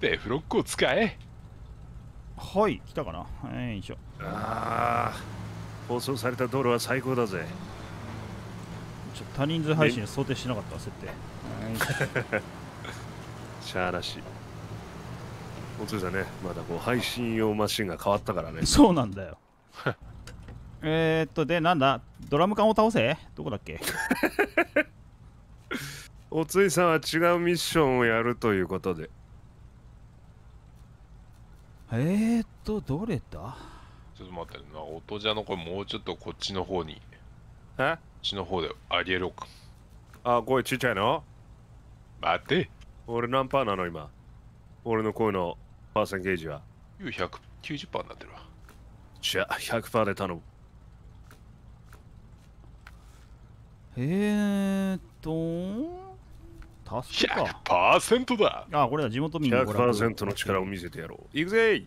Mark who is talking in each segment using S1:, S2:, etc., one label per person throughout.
S1: デフロックを使え。
S2: はい来たかな。はいよいしょ。
S3: ああ放送された道路は最高だぜ。
S2: ちょ多人数配信想定してなかった設定。はい。
S3: しゃあなしおついさんねまだこう配信用マシンが変わったからね。
S2: そうなんだよ。えーっとでなんだ？ドラム缶を倒せ？どこだっけ？
S3: おついさんは違うミッションをやるということで
S2: えーっとどれだ？
S1: ちょっと待ってな音じゃのこれもうちょっとこっちの方に。こ
S3: え
S1: っちの方でありえるか。
S3: あ声ちっちゃいの？
S1: 待って。
S3: 俺何パーなの今？俺の声のパーセンゲージは
S1: ？U190% になってるわ。
S3: じゃあ100%で頼む。
S2: えーっとタスクか
S1: 100%だ
S2: あこれは地元民の娯楽
S3: 100%の力を見せてやろう。行くぜ。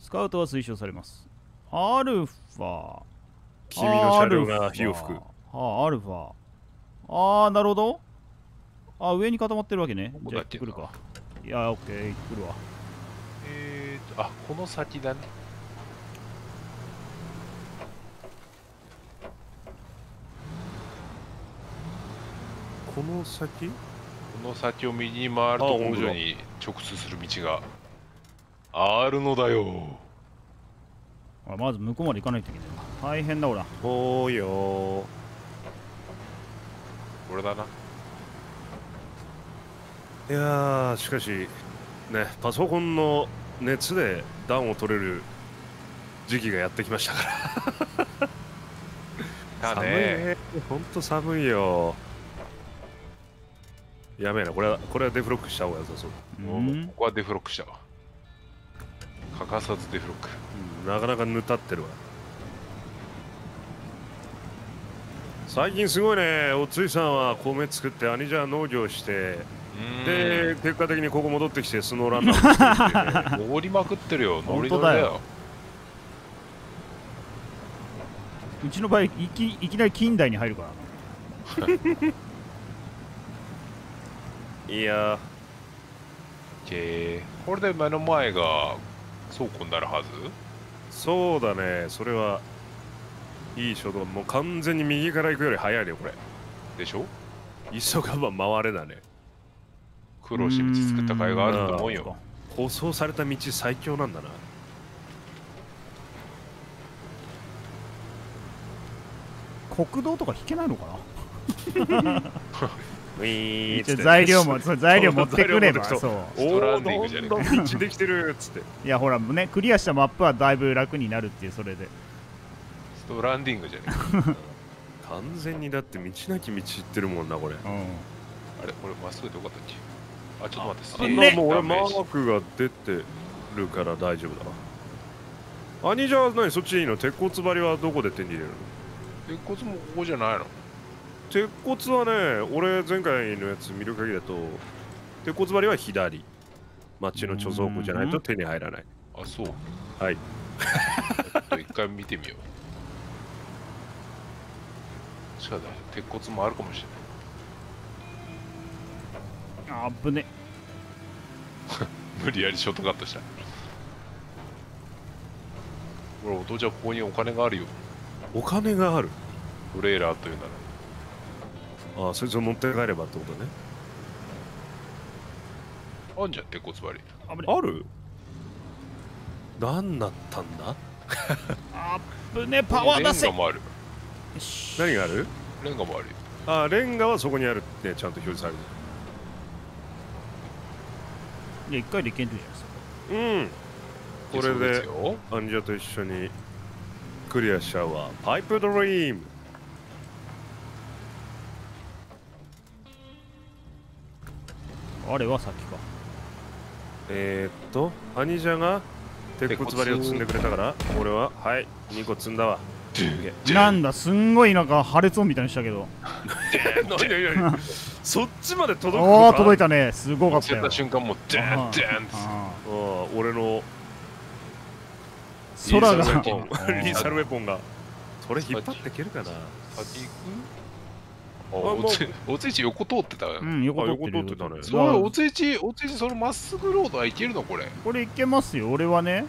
S2: スカウトは推奨されます。アルファ。
S3: 君の車両が火を吹く。
S2: ああアルファ。ああなるほど。あ上に固まってるわけね。じゃあ行ってくるか。いやオッケー。行ってくるわ。
S1: えーとあこの先だね。
S3: この先？
S1: この先を右に回ると工場に直通する道があるのだよ。
S2: あまず向こうまで行かないといけないな大変だほら。
S3: おーよ。
S1: これだな。
S3: ーいやーしかしねパソコンの熱で暖を取れる時期がやってきましたから。
S1: だ
S3: 寒い
S1: ね
S3: ね。ほんと寒いよやべえな。これはこれはデフロックした方が良さそう、
S1: ここはデフロックしたわ。欠かさずデフロック。
S3: うんなかなかぬたってるわ。最近すごいね。おついさんは米作って兄じゃ農業して。で結果的にここ戻ってきてスノーランナーも 作って。
S1: 登りまくってるよ。乗り
S2: 本当だよ。
S1: 乗りだよ。
S2: うちの場合いきいきなり近代に入るから
S3: いや
S1: けこれで目の前が倉庫になるはず？
S3: そうだね。それはいい衝動。もう完全に右から行くより早いねこれ。
S1: でしょ？
S3: 急がば回れだね。
S1: 苦労して道作った甲斐があると思うよ。
S3: 舗装された道最強なんだな。
S2: 国道とか引けないのかな？
S3: ウィーンって。
S2: 材料も材料持ってくればそう
S3: おおどんどん道できてる。っつって
S2: いやほらねクリアしたマップはだいぶ楽になるっていうそれで。
S1: ストランディングじゃね
S3: 完全にだって道なき道行ってるもんなこれ。
S2: うん。
S1: あれこれまっすぐでよかったっけ？あちょっと待ってス
S3: あ
S1: テージ
S3: もう俺マ
S1: ー
S3: クが出てるから大丈夫だな。兄じゃあ何？そっちいいの？鉄骨張りはどこで手に入れるの？
S1: 鉄骨もここじゃないの
S3: 鉄骨はね俺前回のやつ見る限りだと鉄骨張りは左。町の貯蔵庫じゃないと手に入らない。
S1: あそう。
S3: はい。
S1: ちょっと一回見てみよう。そうだ。鉄骨もあるかもしれない。
S2: あぶね。
S1: 無理やりショートカットした。ほらお父ちゃんここにお金があるよ。
S3: お金がある。
S1: トレーラーというなら
S3: ああそいつを持って帰ればってことね。
S1: あんじゃん鉄骨張り。
S2: あ
S3: る？何だったんだ？
S2: あぶねパワー出せ。
S1: レンガもある。
S3: 何がある？
S1: レンガもあるよ。
S3: ああレンガはそこにあるってちゃんと表示される。
S2: いや一回でじゃないですか。
S3: うん。これで
S1: よ。
S3: アンジャと一緒にクリアしちゃうわパイプドリーム
S2: あれは先か。
S3: えー、っと兄者が鉄骨張りを積んでくれたから俺ははい2個積んだわ。
S2: なんだすんごいなんか破裂音みたいにしたけど。
S3: 何何何そっちまで届く
S2: おお届い
S3: た
S2: たね。すごかったよ。
S1: た瞬間もうデーンンって。
S2: あ
S3: 俺の
S2: ー空が
S3: リーサルウェポンが。それ引っ張っていけるかな？
S1: 先行く？おおつおついち横通ってた。よ、
S2: うん横通って
S3: たね。
S1: それおついちおついちそのまっすぐロードはいけるの？これ。
S2: これいけますよ俺はね。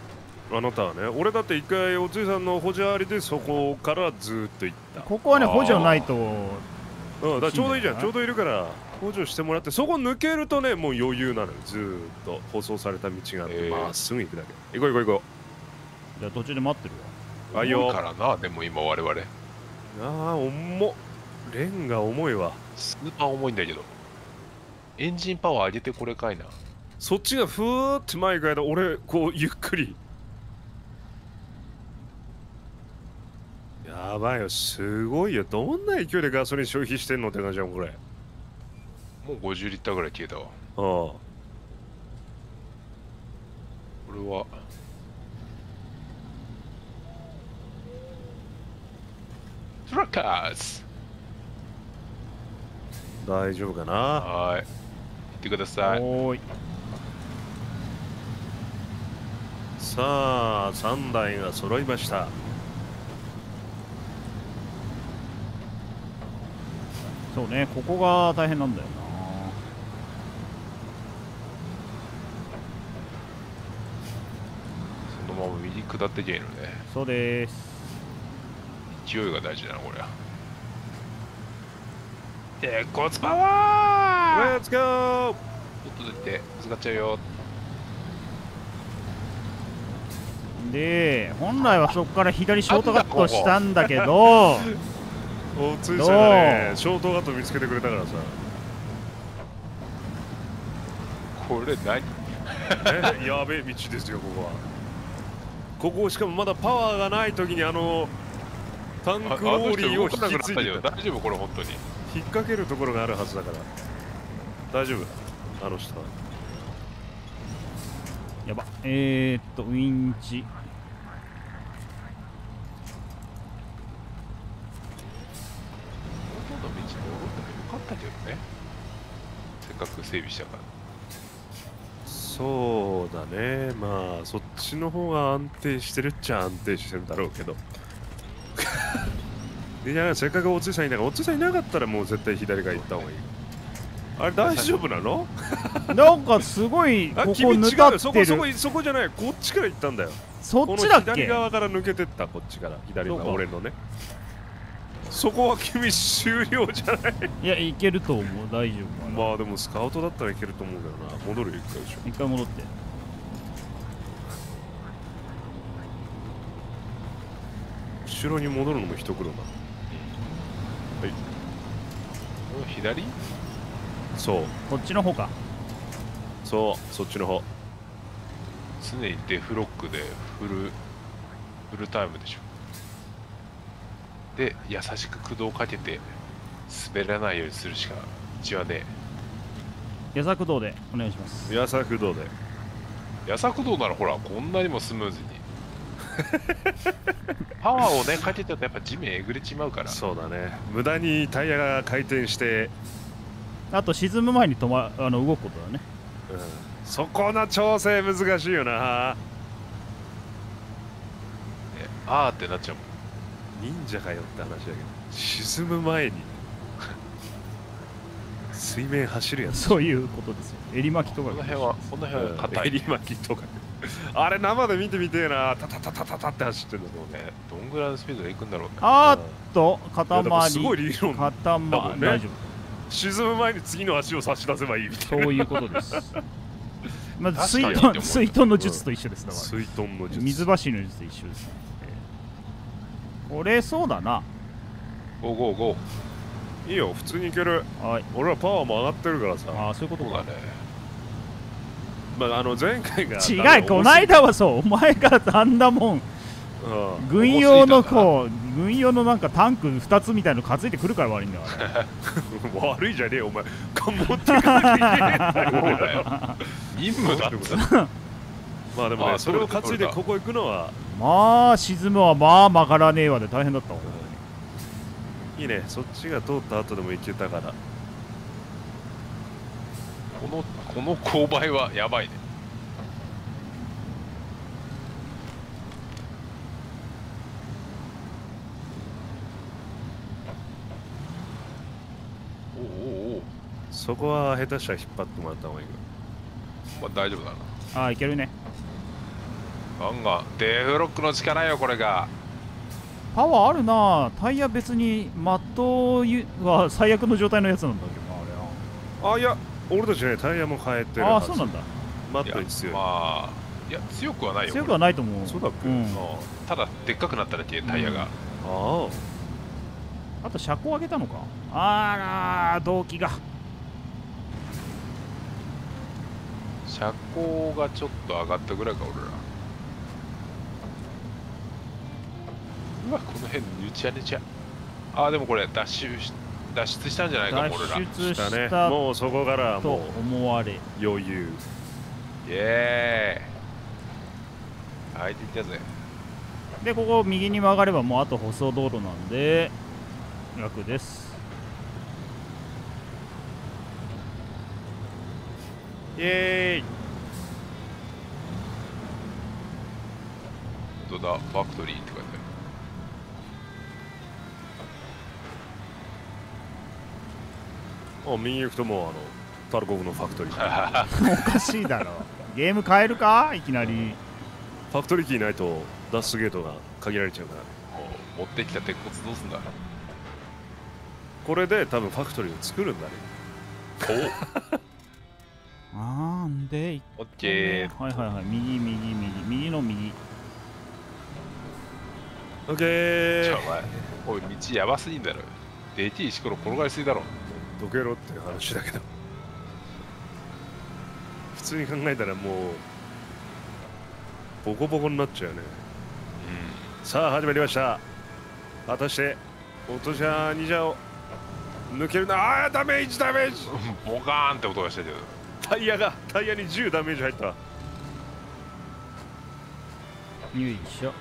S3: あなたはね。俺だって一回おついさんの補助ありでそこからずーっと行った。
S2: ここはね補助ないと。
S3: うん、だからちょうどいいじゃん、ちょうどいるから補助してもらって、そこ抜けるとね、もう余裕なのよ、ずーっと舗装された道があって、まっすぐ行くだけ。行こう行こう行こ
S2: じゃあ途中で待ってるわ。
S3: う。あいいよ。
S1: からなでも今我々。
S3: ああ、重っ。レンガ重いわ。
S1: スーパー重いんだけどエンジンパワー上げてこれかいな
S3: そっちがふーって前行く間、俺、こう、ゆっくり。やばいよ、すごいよ。どんな勢いでガソリン消費してんのって感じじゃん、これ。
S1: もう50リッターぐらい消えたわ
S3: あ
S1: これはトラッカーズ
S3: あ、大丈夫かな？
S1: はーい。行ってください。
S2: おーい。
S3: さあ、3台が揃いました。
S2: そうねここが大変なんだよ
S1: そのまま右下ってけいのね。
S2: なそうです。
S1: 勢いが大事だなこれは鉄骨パワー
S3: Let's go!
S1: ちょっと出て使っちゃうよ
S2: で本来はそこから左ショートカットしたんだけど
S3: おついさんがね、ショートカット見つけてくれたからさ。
S1: これ何？
S3: ね、やべえ道ですよ、ここは。ここ、しかもまだパワーがない時に、あの、タンクローリーを引き継いでた。
S1: 大丈夫？これ本当に
S3: 引っ掛けるところがあるはずだから。大丈夫、あの人は。
S2: やばえー、っとウィンチ
S1: 元の道に戻ってもよかったけどねせっかく整備したから
S3: そうだね、まあ、そっちの方が安定してるっちゃ安定してるんだろうけど。いや、せっかくおついさんいなかった、おついさんいなかったらもう絶対左側行った方がいい。あれ大丈夫なの？
S2: なんかすごい
S3: あ
S2: ここ
S3: 君違う
S2: ぬた
S3: よそこそこそこじゃない。こっちから行ったんだよ。
S2: そっちだっ
S3: この左
S2: け
S3: 側から抜けてったこっちから。左側俺のね。そこは君終了じゃない？
S2: いやいけると思う。大丈夫
S3: まあでもスカウトだったらいけると思うけどな。戻るよ一回でしょ
S2: 一回戻って。
S3: 後ろに戻るのも一苦労だ
S1: この左？
S3: そう。
S2: こっちの方か。
S3: そうそっちの方。
S1: 常にデフロックでフルフルタイムでしょ。で優しく駆動をかけて滑らないようにするしか道はね
S2: 矢作道でお願いします。
S3: 宮沢不動で。
S1: 矢作道ならほらこんなにもスムーズに パワーをねかけてるとやっぱ地面えぐれちまうから。
S3: そうだね。無駄にタイヤが回転して、
S2: あと沈む前に止まあの動くことだね。
S3: うん、そこの調整難しいよな。
S1: ねあーってなっちゃうもん。
S3: 忍者かよって話だけど沈む前に。水面走るやつ。
S2: そういうことですよ。襟巻きとかが
S1: この辺はこの辺は硬い、
S3: 襟巻きとか あれ生で見てみてえな。タタタタタタって走ってるんだもんね。
S1: ねどんぐらいのスピードで行くんだろうね。
S2: あーっと塊
S3: すごい理論
S2: 塊、
S3: だもんね。
S2: 大丈
S3: 沈む前に次の足を差し出せばいいみたいな。
S2: 夫そういうことです。まず
S1: 確
S2: 水遁水遁の術と一緒ですだから
S3: 水遁の術。
S2: 水走りの術と一緒ですね。これそうだな。
S1: ゴーゴーゴ
S3: いいよ普通にいける。
S2: はい。
S3: 俺らパワーも上がってるからさ。
S2: ああそういうことか。
S1: ね
S3: まああの前回が
S2: 違うこないだはそうお前があんなもん。
S3: うん
S2: 軍用のこう軍用のなんかタンク2つみたいの担いでくるから悪いんだから。
S3: 悪いじゃねえよお前。持ってかなきゃいけないんだよ
S1: そうだよ任務だって
S3: まあでもね
S1: あ
S3: それを担いでここ行くのは。
S2: まあ沈むはまあ曲がらねえわで大変だったわ。
S3: いいねそっちが通った後でも行けたから
S1: このこの勾配はやばいね。
S3: そこは下手したら引っ張ってもらった方がいいか
S1: まあ大丈夫だな。
S2: あーいけるね。
S1: ガンガン。デフロックの力よこれが。
S2: パワーあるな。タイヤ別にマットは最悪の状態のやつなんだけどなあれ
S3: あいや俺たちねタイヤも変えてる
S2: ああ
S3: はず。
S2: ーそうなんだ。
S3: マットに強い、
S1: まあいや強くはないよ。
S2: 強くはないと思う。
S3: そうだっけ？
S1: うん。ただでっかくなっただけタイヤが、
S3: あ
S2: あと車高上げたのか？あらー動機が。
S1: 車高がちょっと上がったぐらいか俺ら。うわこの辺ぬちゃぬちゃ。あーでもこれ脱出し脱出したんじゃないか
S2: 脱出
S3: あしたね。
S2: した。
S3: もうそこから
S2: と
S3: も
S2: 思われ
S3: う余裕。
S1: エーイ。開いていったぜ。
S2: でここ右に曲がればもうあと舗装道路なんで楽です。
S3: イエーイ。
S1: 本当だ？ファクトリーって書いて
S3: あ右行くともうあのタルコフのファクトリー。
S2: おかしいだろ。ゲーム変えるか？いきなり。
S3: ファクトリーキーないと脱出ゲートが限られちゃうから。
S1: 持ってきた鉄骨どうすんだ？
S3: これで多分ファクトリーを作るんだね。
S2: あーんで？
S1: おオッケー。
S2: はいはいはい。右右右。右の右。
S3: オッケー。
S1: ちょお前おい道やばすぎんだろ。でけえ石ころ転がりすぎだろ
S3: どけろっていう話だけど。普通に考えたらもうボコボコになっちゃうよね。さあ始まりました。果たして落としゃニジャを抜けるな。あーダメージダメージ。
S1: うん ボカーンって音がしたけど
S3: タイヤがタイヤに10ダメージ入った。
S2: よいしょ。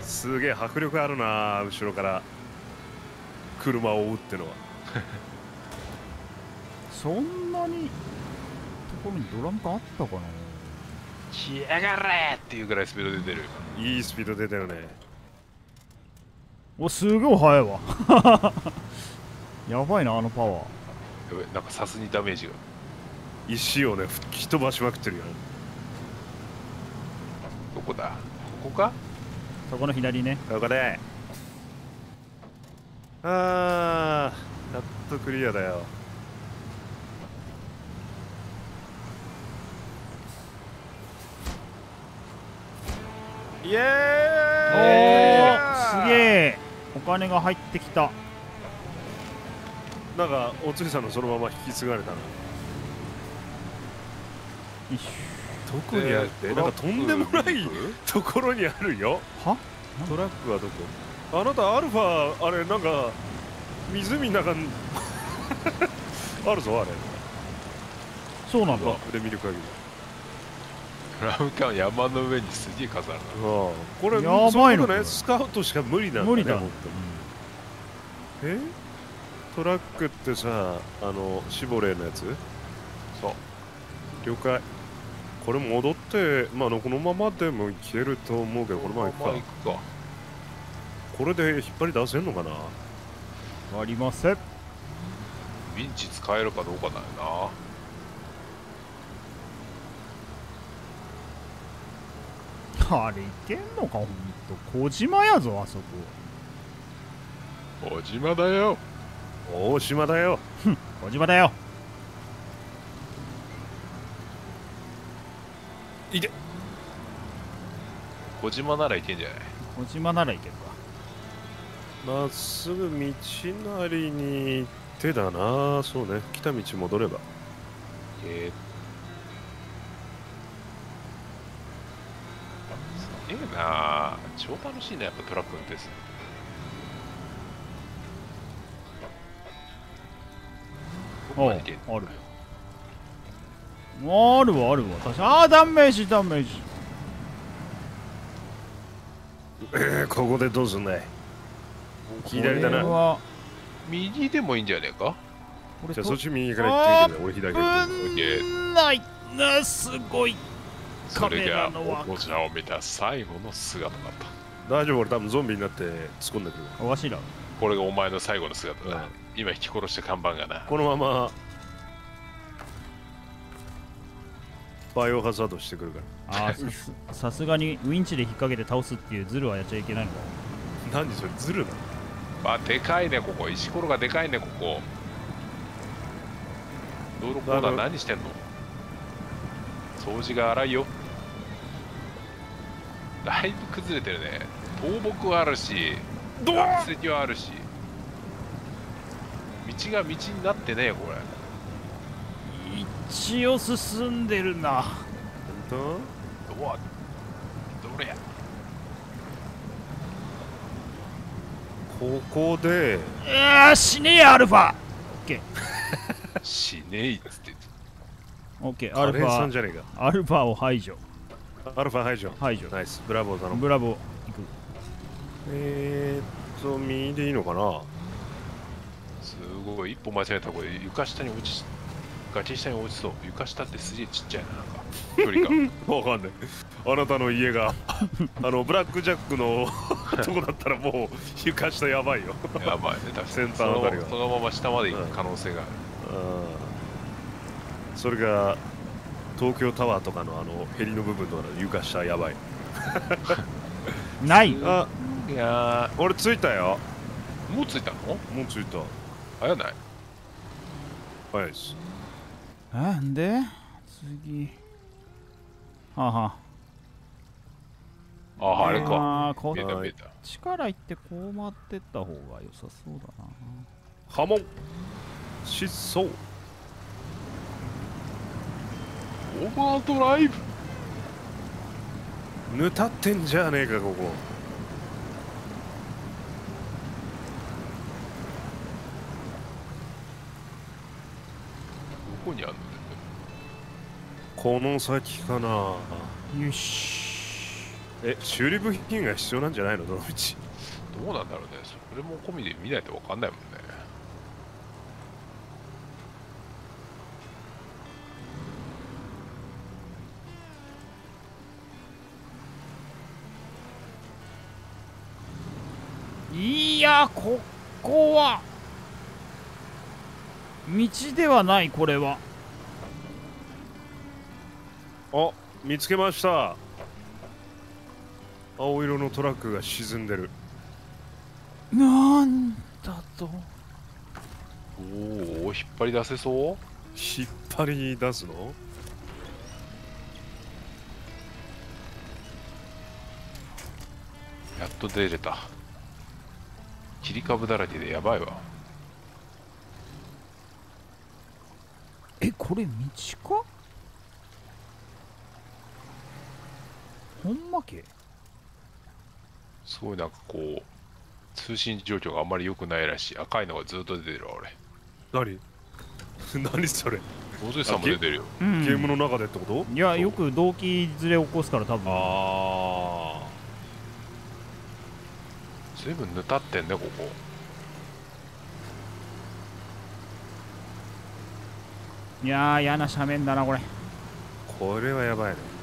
S3: すげえ迫力あるな後ろから車を追うってのは。
S2: そんなにところにドラム缶あったかな？
S1: 来やがれっていうぐらいスピード出てる。
S3: いいスピード出たよね。
S2: おすげえ速いわ。やばいなあのパワー。
S1: やべなんかさすにダメージが。
S3: 石をね吹き飛ばしまくってるよ。ね
S1: どこだ？ここか？
S2: そこの左ね。
S3: ここであーやっとクリアだよ。イエ
S2: お
S3: ーイ！
S2: ーすげえ。お金が入ってきた。
S3: なんかおつりさんのそのまま引き継がれたなどこにあるって、なんかとんでもないところにあるよ。
S2: ょは？
S3: トラックはどこ？あなたアルファあれなんか湖の中に あるぞあれ。
S2: そうなんだ。
S3: マップで見る限り。
S1: ラムカン山の上にすげえ数あるな
S3: これ
S2: やばいの
S3: ねスカウトしか無理なんだね
S2: 無理だ。
S3: 本当に。え？トラックってさあのシボレーのやつ？
S1: そう。
S3: 了解。これ戻ってまあこのままでもいけると思うけどこのまま行くか。
S1: まあ行くか
S3: これで引っ張り出せんのかな？
S2: ありません。
S1: ウィンチ使えるかどうかだよな。
S2: あれいけんのか？ほんと。小島やぞあそこ。
S1: 小島だよ。
S3: 大島だよ。
S2: 小島だよ。
S1: 小島ならいけんじゃない？
S2: 小島ならいけるか
S3: まっすぐ道なりに行ってだな。そうね。来た道戻れば。
S1: えー、すげえな超楽しいね。やっぱトラック運転する。どこ
S2: おう
S1: まで行けんの
S2: あるある。わあるわ確かあーダメージダメージ。
S3: えー、ここでどうすんだい？左だな。
S2: これは
S1: 右でもいいんじゃねえか？
S2: これ
S3: じゃあそっち右から行ってみて俺左から行
S2: ないなすごい。
S1: それが
S2: カメラの枠
S1: おもちゃを見た最後の姿だった。
S3: 大丈夫俺多分ゾンビになって突っ込んでくる
S2: おかしいな
S1: おこれがお前の最後の姿だ、
S3: うん
S1: 今引き殺した看板がな。
S3: このままバイオハザードしてくるか
S2: あーさすさすがにウィンチで引っ掛けて倒すっていうズルはやっちゃいけないのか。ら
S3: 何それズルなの？
S1: あでかいねここ。石ころがでかいねここ。道路コーナー何してんの？掃除が荒いよ。だいぶ崩れてるね。倒木はあるし落石はあるし。道が道になってねえこれ。
S2: 一応進んでるな。
S3: 本
S1: どわどれや？
S3: ここで。
S2: うわー死ねえアルファ。
S1: し ねえっつって
S2: オッケーアルファ。
S3: じゃねえ
S2: アルファを排除。
S3: かアルファ排除。
S2: 排除。
S3: ナイス。ブラボー頼む。
S2: ブラボー行く。
S3: えーっと右でいいのかな。
S1: すごい。一歩間違えたらこれ床下に落ち崖下に落ちそう。床下ってすげえちっちゃいななんか距離が
S3: わかんない。あなたの家があのブラックジャックの とこだったらもう床下やばいよ。
S1: やばいね確かに。
S3: 先端あたりが
S1: そのそのまま下まで行く可能性がある、
S3: うん。それが東京タワーとかのあのヘリの部分とかの床下やばい。
S2: ない。
S3: あ
S1: いや
S3: 俺着いたよ。
S1: ーもう着いたの？
S3: もう着いた。
S1: 早ない？
S3: 早いです。
S2: えんで？次。はあは。
S1: あああれか。
S2: あーこっちから行ってこう回ってった方が良さそうだな。
S3: 波紋。疾走。
S1: オーバードライブ。
S3: ぬたってんじゃねえかここ。
S1: どこにあんの？
S3: この先かな。
S2: よし。
S3: え修理部品が必要なんじゃないのどの道
S1: どうなんだろうね。それも込みで見ないと分かんないもんね。
S2: いやここは。道ではないこれは
S3: あ見つけました。青色のトラックが沈んでる。
S2: なんだと。
S1: おお引っ張り出せそう？
S3: 引っ張り出すの？
S1: やっと出れた。切り株だらけでやばいわ。
S2: えこれ道か？ほんまけ？
S1: すごいなんかこう通信状況があんまり良くないらしい。赤いのがずっと出てるわ俺。
S3: 何？何それ、
S1: 大津さんも出てるよ。
S2: うん。
S3: ゲームの中でってこと？
S2: いやよく動機ずれ起こすから多分。
S3: あ
S1: 随分ぬたってんねここ。
S2: いやー嫌な斜面だなこれ。
S3: あこれはやばいね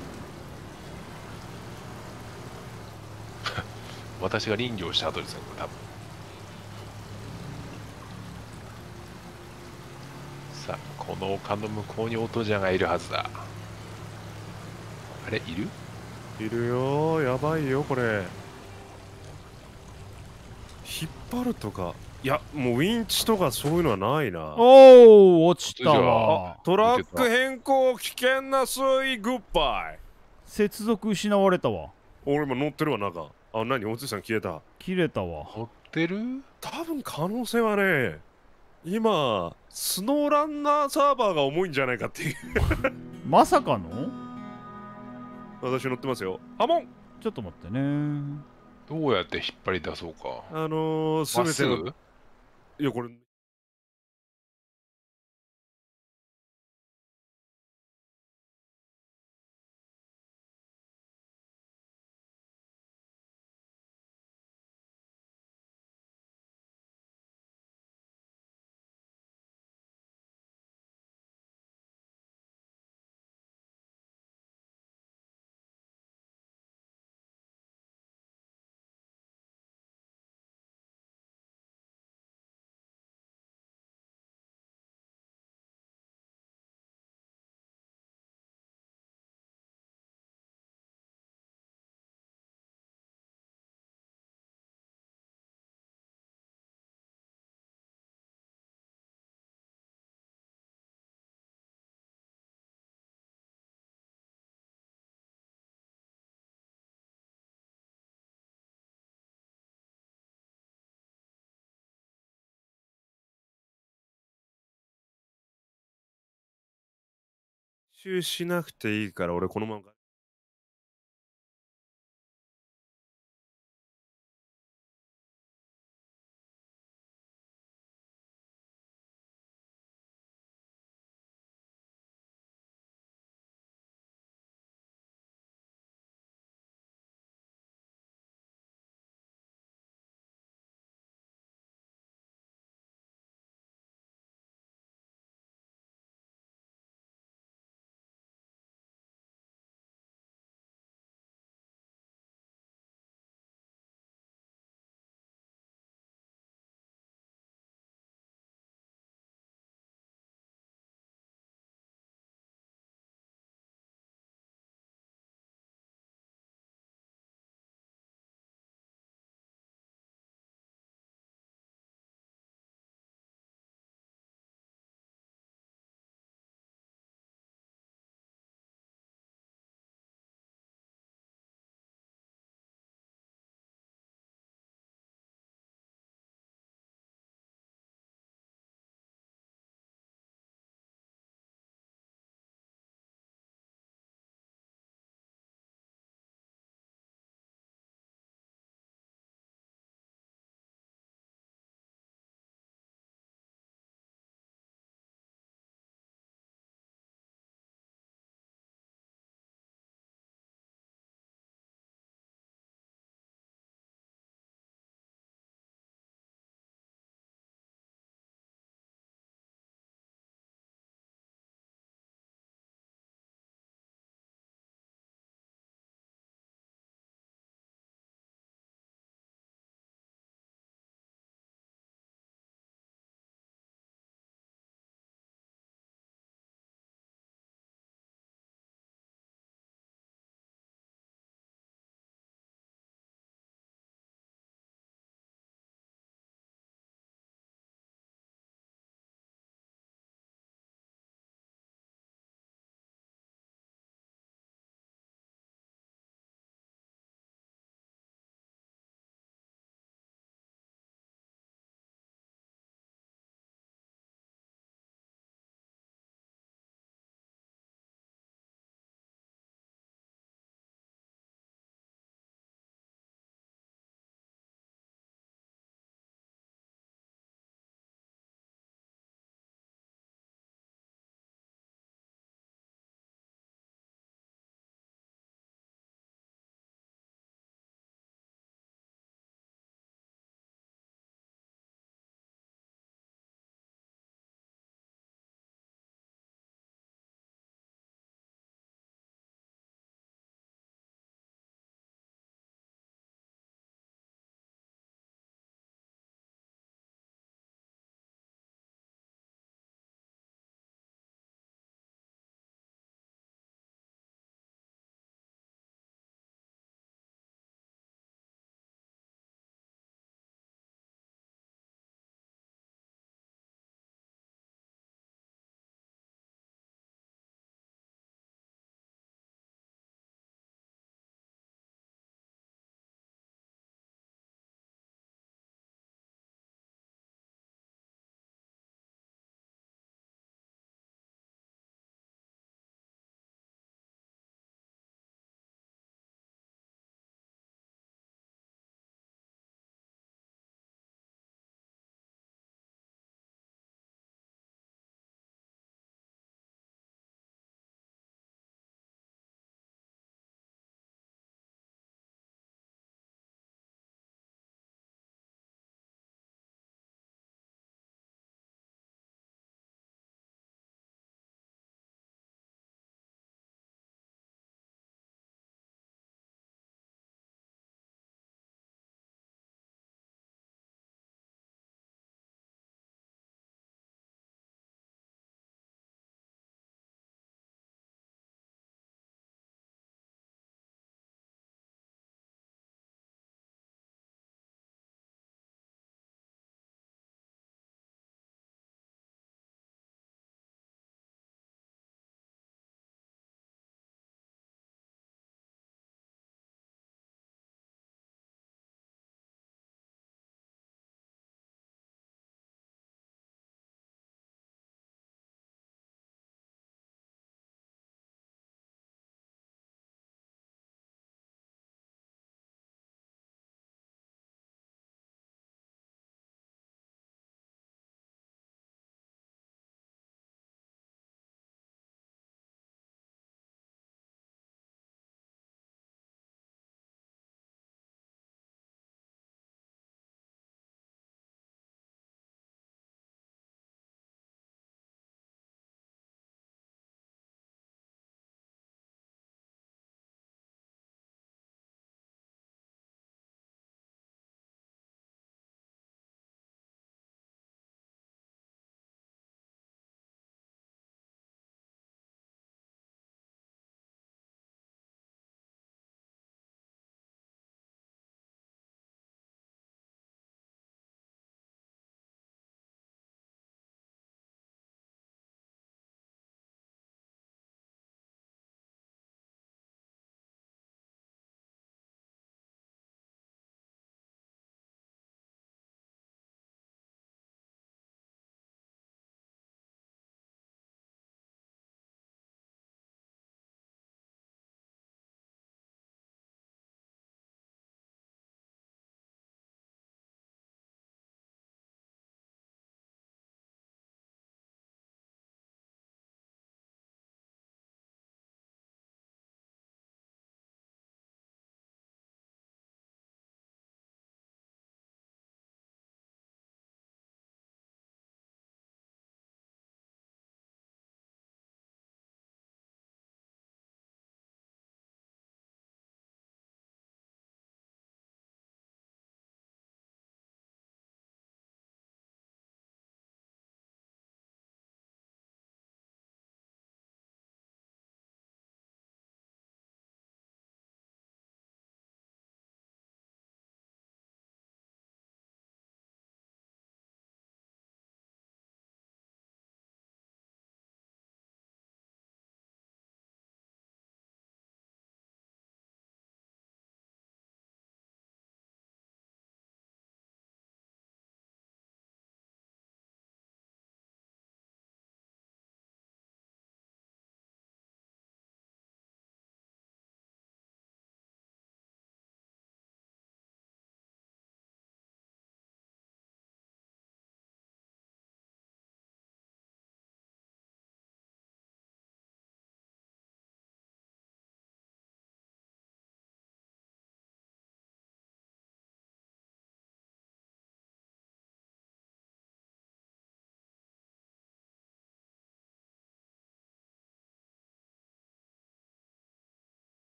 S1: 私が林業した後ですねこれ多分。さあこの丘の向こうにオトジャがいるはずだ。あれいる？
S3: いるよやばいよこれ。引っ張るとか。いやもうウィンチとかそういうのはないな。
S2: おお落ちたわ。
S3: トラック変更危険な水グッバイ
S2: 接続失われたわ。
S3: 俺今乗ってるわ中あ何？おつさん消えた。
S2: 切れたわ。
S1: 乗ってる？
S3: 多分可能性はね今スノーランナーサーバーが重いんじゃないかっていう。
S2: まさかの？
S3: 私乗ってますよ。ハモン
S2: ちょっと待ってね。
S1: どうやって引っ張り出そうか。
S3: あのー、すべての
S1: ぐ？
S3: いやこれ集しなくていいから俺このまま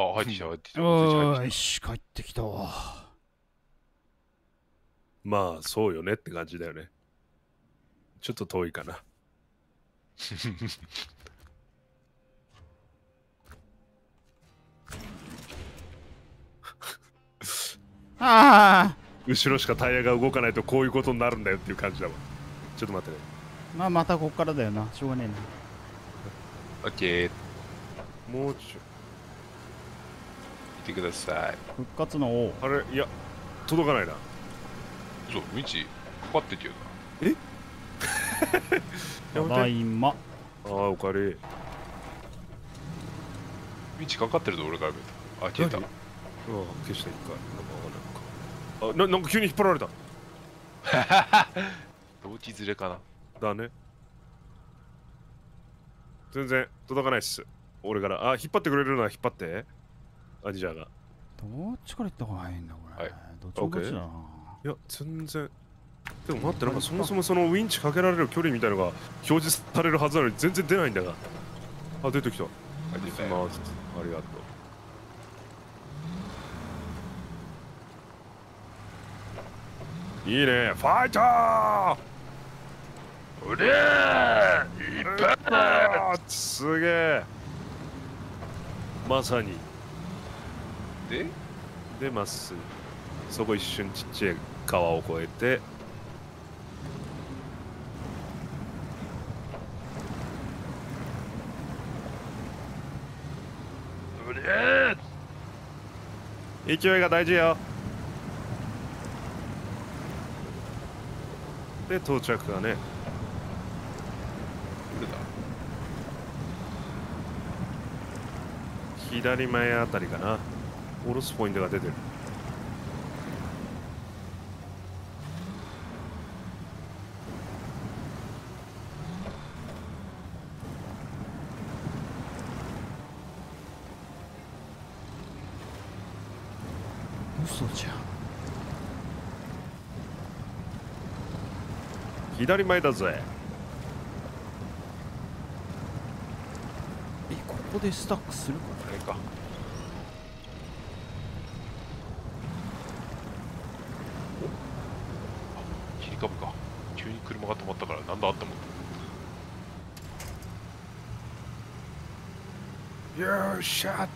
S1: あ、入ってきた、入ってきた。
S2: おーいし帰ってきたわ。
S3: まあそうよねって感じだよね。ちょっと遠いかな。
S2: ああ
S3: 後ろしかタイヤが動かないとこういうことになるんだよっていう感じだわちょっと待ってね。
S2: まあまたこっからだよな。しょうがねえな。
S1: オッケー。
S3: もうち
S1: 見てください。
S2: 復活の王。
S3: ょあれいや届かないな。
S1: そう、道かかってるよ
S3: やめて。
S2: ただいま。
S3: ああおかえり。
S1: な。道かかってると俺から見ると。あ、消えた。
S3: 何？うわ消した一回。なんかわかんない。なんかあななんか急に引っ張られた。
S1: 同期ずれかな。
S3: だね。全然届かないっす。俺から。あ引っ張ってくれるなら引っ張ってアニジャーが
S2: どっちから行った方がいいんだこれ、
S1: はい。
S2: どっちもどっちだ？な、
S3: いや全然。でも待ってなんかそもそもそのウィンチかけられる距離みたいのが表示されるはずなのに全然出ないんだが。あ出てきた。
S1: あ出たよ
S3: ますありがとう。いいねファイター
S1: う。れーいっぱい
S3: あーすげえまさに
S1: で？
S3: でまっす。ぐそこ一瞬ちっちゃい川を越えて。勢いが大事よ。で到着がね。左前あたりかな下ろすポイントが出てる。
S2: 嘘じゃん。
S3: 左前だぜ。
S2: えここでスタックするか？
S1: あれかお切り株か急に車が止まったからなんだって思った
S3: よっしゃ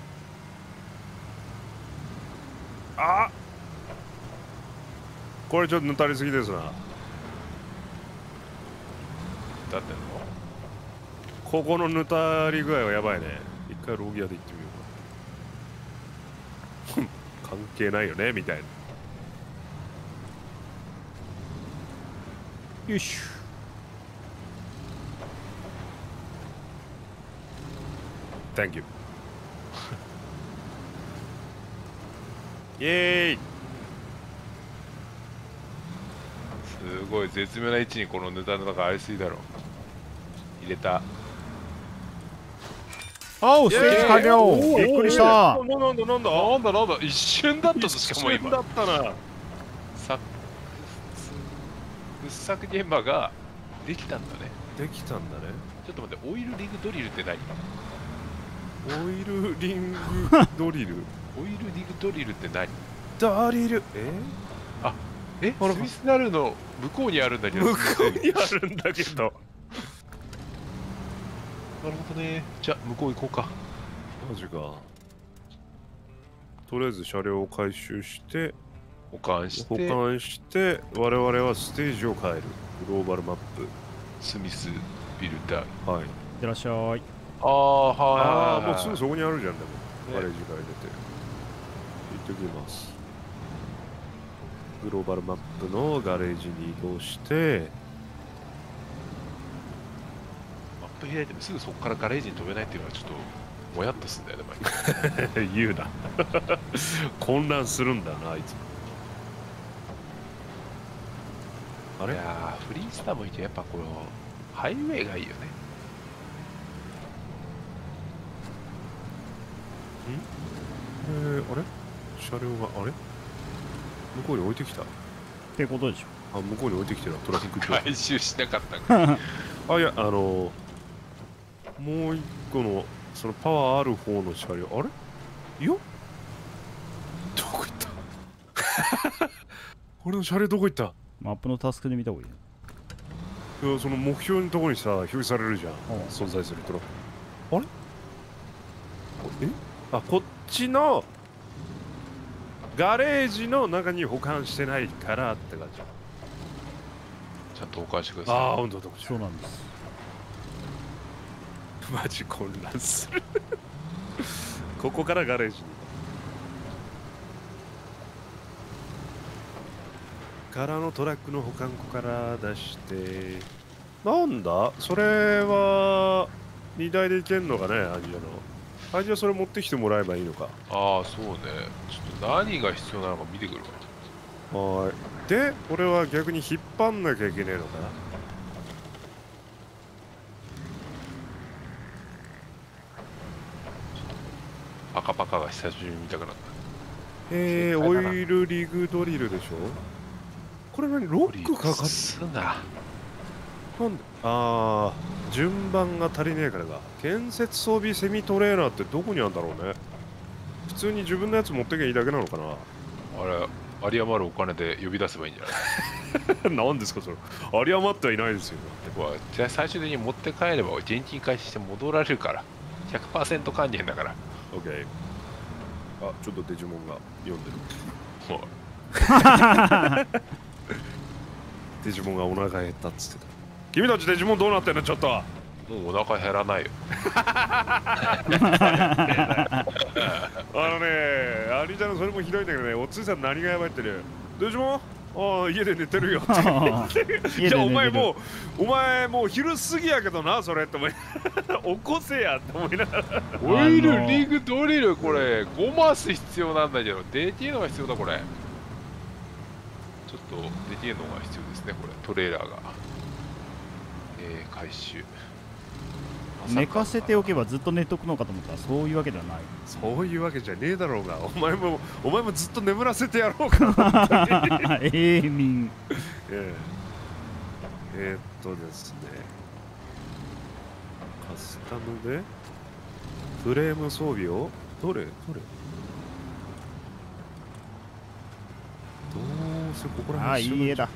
S3: あこれちょっとぬたりすぎですな
S1: だっての
S3: ここのぬたり具合はやばいね一回ローギアで行ってみようか関係ないよねみたいな
S2: よし。
S3: Thank you. イエーイ
S1: すごい絶妙な位置にこのヌタヌタがありすぎだろ。入れた。
S2: おうステージ完了。びっくりした。
S3: なんだなんだ
S1: なんだ。なんだ一瞬だったとしかも
S3: 一瞬だ
S1: 今
S3: ったな。
S1: さ掘削現場ができたんだね。
S3: できたんだね。
S1: ちょっと待ってオイルリグドリルって何？
S3: オイルリングドリル？
S1: オイルリグドリルって何？
S3: ドリル。え？
S1: え？
S3: あら。
S1: スミスナルの向こうにあるんだけど。
S3: 向こうにあるんだけど。
S1: なるほどね。じゃあ向こう行こうか。
S3: マジか。とりあえず車両を回収して
S1: 保管し
S3: 保
S1: て
S3: 管して我々はステージを変える。グローバルマッ
S1: スミスビルダー。
S3: プはい。
S2: いってらっしゃい
S1: ああはい
S3: ああ
S1: はいはい。
S3: もうすぐそこにあるじゃんでも。
S1: ね。
S3: ガレージから入れて行ってきます。グローバルマップのガレージに移動して。
S1: マップ開いてもすぐそこからガレージに飛べないっていうのはちょっともやっとすんだよね毎回。
S3: 言うな。混乱するんだなあいつ。あれ？
S1: いやーフリースターもいてやっぱこのハイウェイがいいよね
S3: えー、あれ？車両があれ？向こうに置いてきた。
S2: ってことでしょ。
S3: あ向こうに置いてきてるトラフィック
S1: 回収しなかったんか
S3: あいやあのもう一個のそのパワーある方の車両。あれ？よどこ行った？俺の車両どこ行った？
S2: マップのタスクで見た方がいいね。
S3: いやその目標のところにさ表示されるじゃん。
S2: あ
S3: 存在するトラックあれ？え？あこっちのガレージの中に保管してないからって感じ。
S1: ちゃんと保管してください。
S3: ああ本当だ。
S2: そうなんです。
S3: マジ混乱する。ここからガレージに。からのトラックの保管庫から出して。なんだ？それは荷台でいけんのかね？アンジャのアンジャそれ持ってきてもらえばいいのか。
S1: ああそうね。ちょっと何が必要なのか見てくるわ。
S3: はーい。で俺は逆に引っ張んなきゃいけねえのかな。
S1: パカパカが久しぶりに見たくなった。
S3: えー、オイルリグドリルでしょ？これ何？ロックかかっ
S1: すな。
S3: なんでああ順番が足りねえからか。建設装備セミトレーナーってどこにあるんだろうね。普通に自分のやつ持ってけばいいだけなのかな。
S1: あれ有り余るお金で呼び出せばいいんじゃない？
S3: 何ですかそれ。有り余ってはいないですよ。
S1: こうじゃあ最終的に持って帰れば現金返しして戻られるから。100%還元だから。
S3: OK あちょっとデジモンが読んでる。
S1: もう
S3: デジモンがお腹減ったっつってた君たちデジモンどうなってんの？ちょっと。
S1: もうお腹減らないよ。
S3: あのねアリちゃんのそれもひどいんだけどねおついさん何がやばいってねデジモンああ家で寝てるよ。っていやお前もうお前もう昼過ぎやけどなそれって思い起こせやって思いながら。
S1: オイルリグドリルこれ5マス必要なんだけど DT のが必要だこれ。ちょっと DT のが必要ですねこれ。トレーラーがえー、回収。
S2: 寝かせておけばずっと寝とくのかと思ったらそういうわけではない。
S3: そういうわけじゃねえだろうが。お前もお前もずっと眠らせてやろうか本当に
S2: 永眠
S3: ええ。えーっとですね。カスタムで？フレーム装備を？どれ？どれ？どうせここら
S2: ああ
S3: 辺
S2: いい絵だ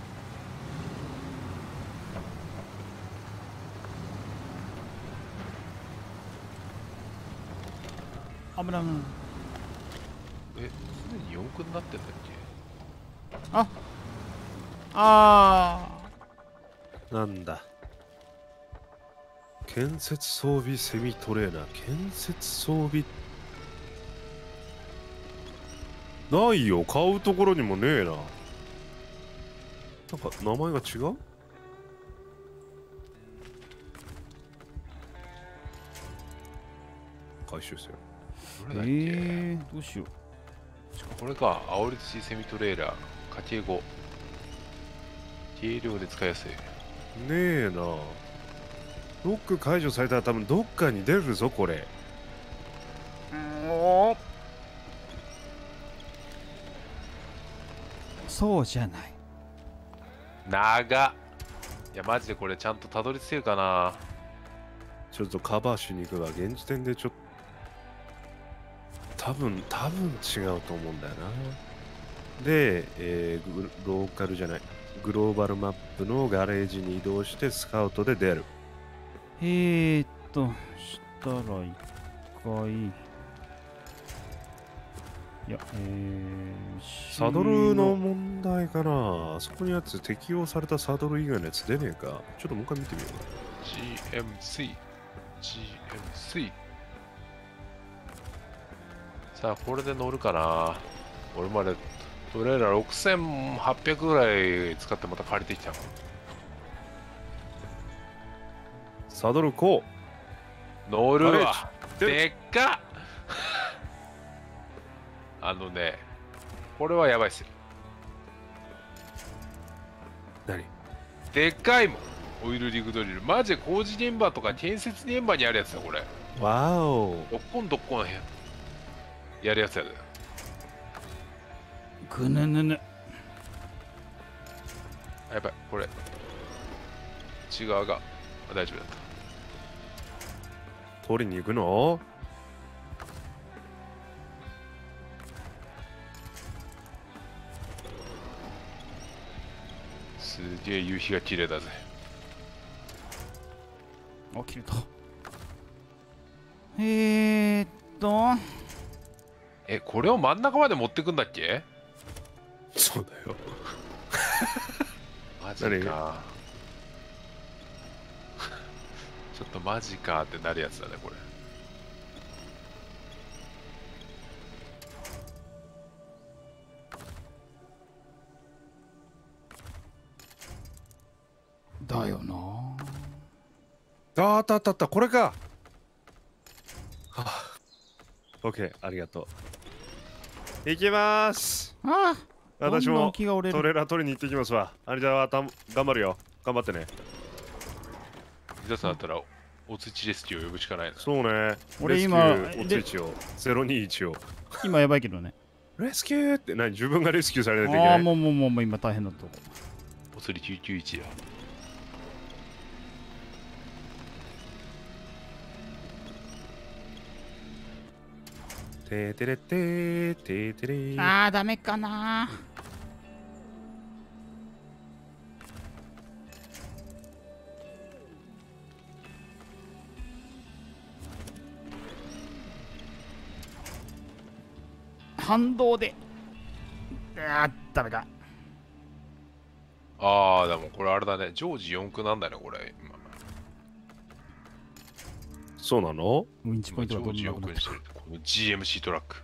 S2: 危ない
S1: えすでに4区になってんだっ
S2: ああ
S3: なんだ。建設装備セミトレーナー。建設装備。ないよ。買うところにもねえな。なんか名前が違う？回収せよ。
S1: けどれだっけ、
S2: えー、どうしよう。
S1: これか煽り土セミトレーラー家計語軽量で使いやすい。
S3: ねえな。ロック解除されたら多分どっかに出るぞこれ。
S2: そうじゃない。
S1: 長っ。いやマジでこれちゃんとたどり着けるかな。
S3: ちょっとカバーしに行くが現時点でちょっと多分多分違うと思うんだよな。で、えーグローカルじゃない。グローバルマップのガレージに移動してスカウトで出る。
S2: えーっとしたら一回。いやえー、
S3: サドルの問題かな。あそこにあって適用されたサドル以外のやつ出ねえか。ちょっともう一回見てみようか。
S1: GMC GMC さあこれで乗るかな。俺までトレーラー6800ぐらい使ってまた借りてきたの。
S3: サドルこ
S1: 乗るわ。でっか。っ あのねこれはやばいっすよ。
S3: う何？
S1: でっかいもん。オイルリグドリル。マジで工事現場とか建設現場にあるやつだこれ。
S3: わお。
S1: どっこんどっこんやるやつやで。
S2: ぐぬぬぬ。
S1: やばいこれ。内側が大丈夫だった。
S3: 取りに行くの？
S1: すげえ夕日が綺麗だぜ。
S2: あ切れたえー、っと。
S1: えこれを真ん中まで持ってくんだっけ？
S3: そうだよ。
S1: マジか。ちょっとマジかってなるやつだねこれ。
S2: だよな。
S3: ああったあったあった、これか。はあ、オッケー、ありがとう。行きます。
S2: ああ
S3: 私もトレーラー取りに行ってきますわ。あれじゃあ、た頑張るよ。頑張ってね。
S1: 皆さんだったらおつちレスキューを呼ぶしかないな
S3: そうね。
S2: 俺今
S3: レスキューおついちを。021を。
S2: 今やばいけどね
S3: レスキューって何？自分がレスキューされないといけ
S2: ああ
S3: ない。
S2: もうもうもうもう今大変だとこ
S1: お釣り991や
S3: ててれてててれ。
S2: ああダメかな。反動で。あーダメか。
S1: ああでもこれあれだね。常時4区なんだねこれ。今
S3: そうなの？
S2: ウィンチポイ
S1: 今常時4
S2: ントがどんどんなくなって
S1: る GMC トラック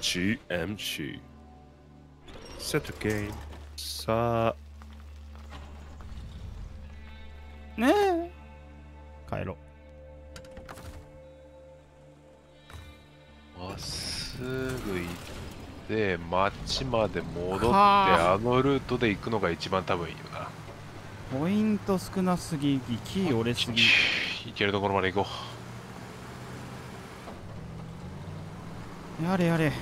S3: ?GMC。セットゲーム。さあ、
S2: ねえ帰ろ
S1: まっすぐ行って町まで戻って
S2: はあ
S1: あのルートで行くのが一番多分いいよな
S2: うポイント少なすぎキー折れすぎ
S1: 行けるところまで行こ
S2: やれやれ。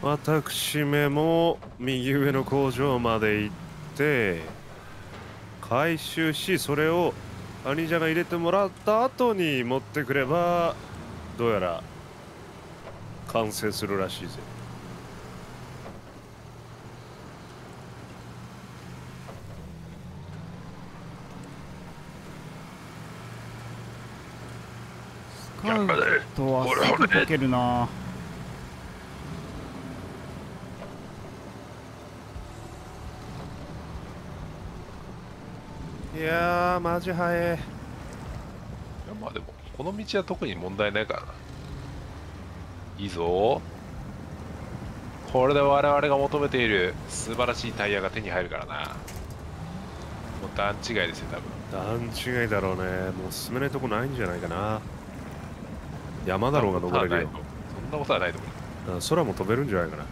S3: 私めも右上の工場まで行って回収しそれを兄者が入れてもらった後に持ってくればどうやら完成するらしいぜ。
S2: カウトはすぐかけるな。い
S3: やーマジ早え
S1: ういやまあでもこの道は特に問題ないからな。いいぞ。これで我々が求めている素晴らしいタイヤが手に入るからな。もう段違いですよ多分。
S3: 段違いだろうね。もう進めないとこないんじゃないかな山だろうが登れるよ。
S1: そんなことはないと思う。
S3: あ空も飛べるんじゃないかな。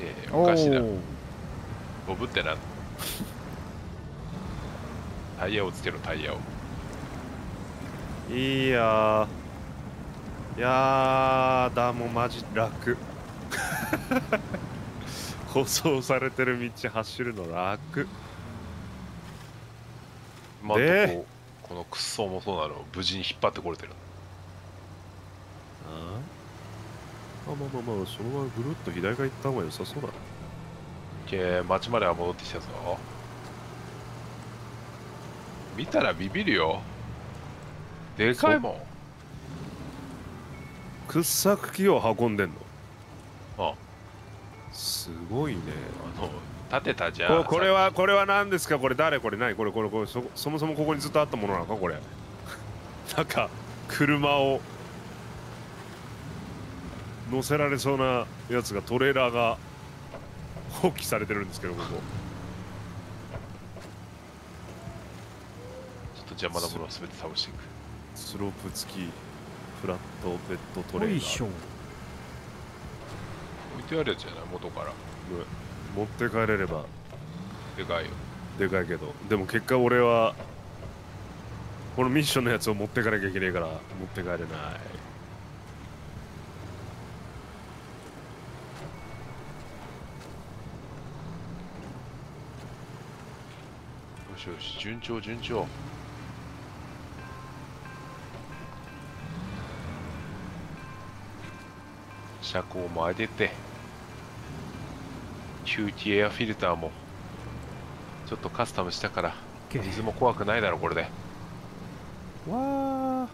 S1: ええおかしいな
S2: おー
S1: 飛ぶってな。タイヤをつけろタイヤを。
S3: いやーいや。ーだもうマジ楽。舗装されてる道走るの楽。
S1: まあここのクソもそうなのを無事に引っ張ってこれてる。
S3: ああまあまあまあそのままぐるっと左側行った方が良さそうだ。
S1: け町までは戻ってきたぞ。見たらビビるよ。でかいもん。
S3: 掘削機を運んでんの。
S1: あ。
S3: すごいね。
S1: あの立てたじゃん。
S3: ここれはこれは何ですか？これ誰？これ何？これこれこれそそもそもここにずっとあったものなのか？これ。なんか車を乗せられそうなやつがトレーラーが放棄されてるんですけどここ。
S1: ちょっと邪魔なものを全て倒していく。
S3: スロープ付きフラットベッドトレーラー。
S1: 置いてあるやつじゃない元から。
S3: 持って帰れれば。
S1: でかいよ。
S3: でかいけど。でも結果俺はこのミッションのやつを持ってかなきゃいけないから持って帰れない
S1: よしよし順調順調。車高も上げて吸気エアフィルターもちょっとカスタムしたから水も怖くないだろこれで。
S3: わあ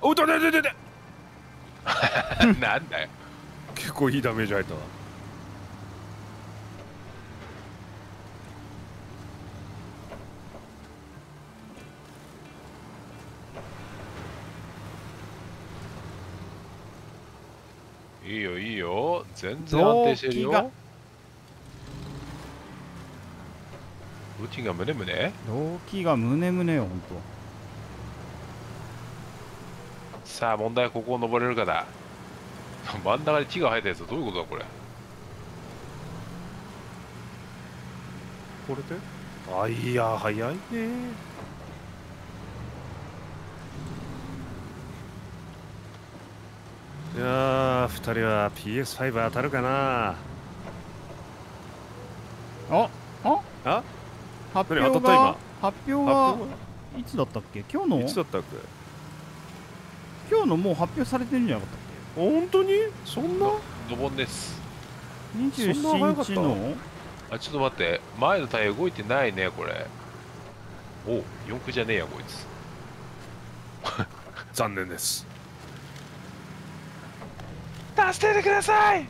S3: おだだだだだ
S1: なんだよ。
S3: 結構いいダメージ入ったわ
S1: いいよいいよ。全然安定してるよ。
S2: 動
S1: 動きが胸胸？
S2: 動機が胸胸よほんと
S1: さあ問題はここを登れるかだ。真ん中に木が生えたやつはどういうことだこれ？
S3: これで？あいや早いねいやー2人は PS5 当たるかな。
S2: ああ？
S3: あ？
S2: 発
S3: 何当たった
S2: 表が発表
S3: 発
S2: が
S3: 表
S2: いつだったっけ？今日の？
S3: いつだったっけ？
S2: 今日のもう発表されてるんじゃなかったっ
S3: 本当に？そんな？
S1: ドボンです。
S2: け
S3: そんな早かった
S2: 27日の？
S1: あちょっと待って。前のタイヤ動いてないねこれ。お四駆じゃねえやこいつ。
S3: 残念です
S1: 助けてください。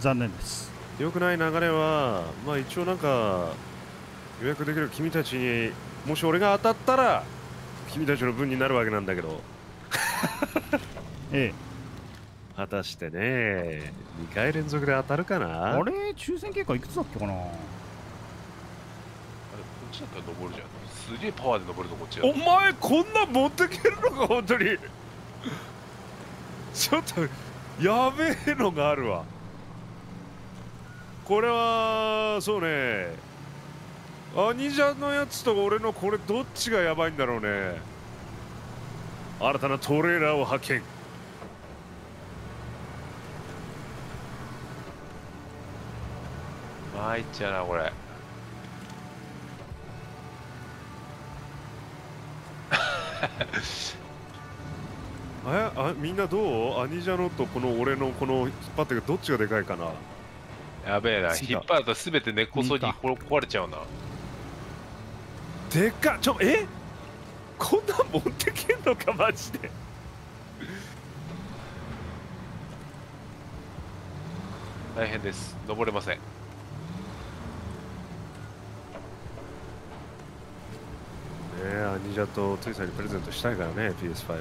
S2: 残念です。
S3: 良くない流れはまあ一応なんか予約できる君たちにもし俺が当たったら君たちの分になるわけなんだけど。
S2: ええ。
S3: 果たしてね2回連続で当たるかな？
S2: あれ？抽選結果いくつだっけかな？
S1: あれこっちだったら登るじゃん。すげえパワーで登るぞこっちは
S3: お前こんなん持ってけるのか本当にちょっとやべえのがあるわ。これはそうね。兄者のやつと俺のこれどっちがやばいんだろうね。新たなトレーラーを発見。
S1: 参っちゃうなこれ。
S3: えあみんなどう？兄者のとこの俺のこの引っ張ってるどっちがでかいかな？
S1: やべえな。引っ張ると全て根っこそぎ壊れちゃうな。
S3: でかっちょえ？こんなん持ってけんのかマジで。
S1: 大変です。登れません。
S3: ねえ兄者とついさんにプレゼントしたいからね PS5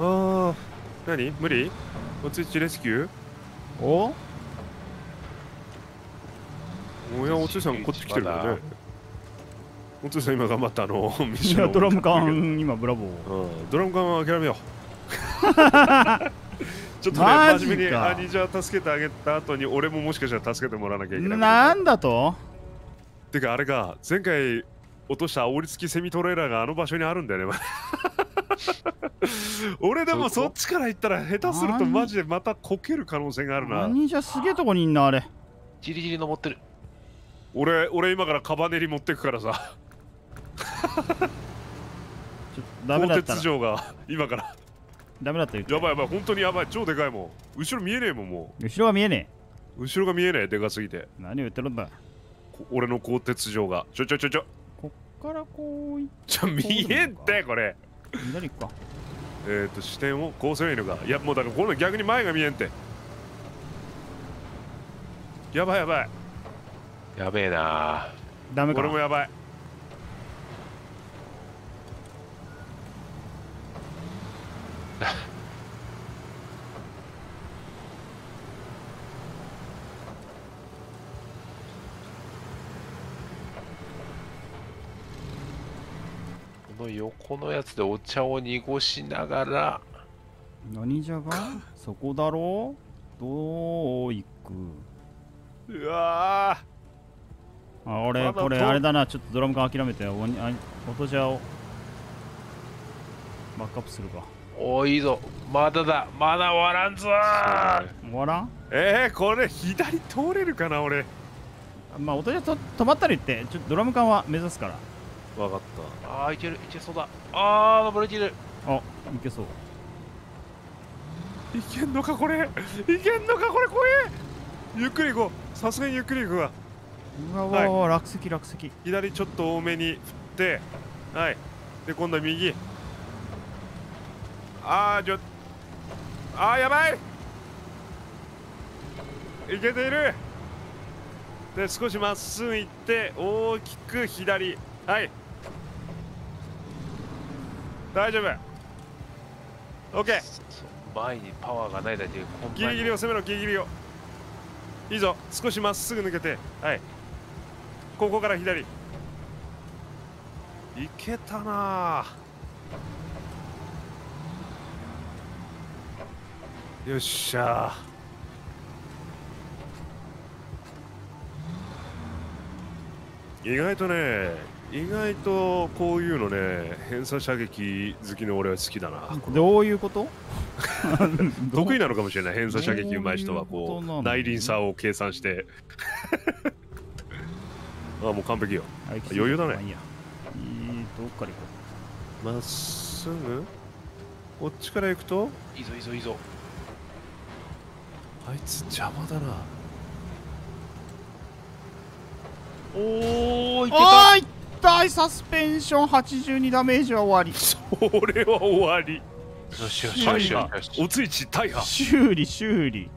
S3: ああ何？無理？おついちレスキュー？
S2: お？
S3: おやおついさんこっち来てるよ
S1: まだ。
S3: ねおついさん今頑張ったあの ミッ
S2: い
S3: ション
S2: ドラム缶今ブラボー。
S3: うん。ドラム缶は諦めよう。ちょっとね真面目に兄者助けてあげた後に俺ももしかしたら助けてもらわなきゃいけない
S2: なんだと？
S3: てかあれが前回落とした煽り付きセミトレーラーがあの場所にあるんだよね。俺でもそっちから行ったら下手するとマジでまたこける可能性があるな。
S2: 何じゃすげえとこにいんなあれ。
S1: じりじり登ってる。
S3: 俺俺今からカバネリ持ってくからさ。
S2: ちょダメだ
S3: 鋼
S2: ったら。
S3: 鉄城が今から。
S2: ダメだった
S3: やばいやばい本当にやばい。超でかいもん。後ろ見えねえもんも
S2: 後ろが見えね
S3: う後ろが見えねえでかすぎて。
S2: え何を言ってるんだ。
S3: こ俺の鋼鉄城が。ちょちょちょちょ
S2: からこうい
S3: ちょ見えんってこれ。
S2: 左行くか。
S3: えっ、ー、と視点をこうすればいいのか。いやもうだからこの逆に前が見えんって。やばいやばい。
S1: やべえな。
S2: ダメか。
S3: 俺もやばい
S1: の横のやつでお茶を濁しながら。
S2: 何じゃが？そこだろ？うどう行く？
S3: うわ
S2: あ俺これ
S3: と
S2: あれだな。ちょっとドラム缶諦めておにあ音じゃを。バックアップするか。
S1: おいいぞ。まだだ。まだ終わらんぞ
S2: 終わらん？
S3: ーえー、これ左通れるかな俺。
S2: まあ音じゃと止まったら言って。ちょっとドラム缶は目指すから
S3: わかっ
S1: あーいけるいけそうだ。あー登れきる。
S2: あいけそう。
S3: いけんのかこれ？いけんのかこれ怖えゆっくり行こう。さすがにゆっくり行くわ。
S2: うわうわうわ、落石落石。
S3: 左ちょっと多めに振ってはい。で今度は右。あーちょあーやばい。いけている。で少しまっすぐ行って大きく左。はい大丈夫。OK
S1: 前にパワーがないだけ
S3: ギリギリを攻めろギリギリを。いいぞ。少しまっすぐ抜けて。はい。ここから左。いけたな。よっしゃ。意外とね意外とこういうのね偏差射撃好きの俺は好きだな。
S2: どういうこと？
S3: 得意なのかもしれない。偏差射撃うまい人はこ
S2: どう
S3: 内輪差を計算して。あもう完璧よ。
S2: はい
S3: 余裕だね。
S2: まあいいどっから行こ
S3: まっすぐ？こっちから行くと？
S1: いいぞいいぞいいぞ。
S3: あいつ邪魔だな。
S1: おーいうけ
S2: お
S1: た
S2: ーいったいサスペンション82ダメージは終わり。
S3: それは終わり。
S1: よしよしよしよしよし
S3: おついち大破。
S2: 修理修理。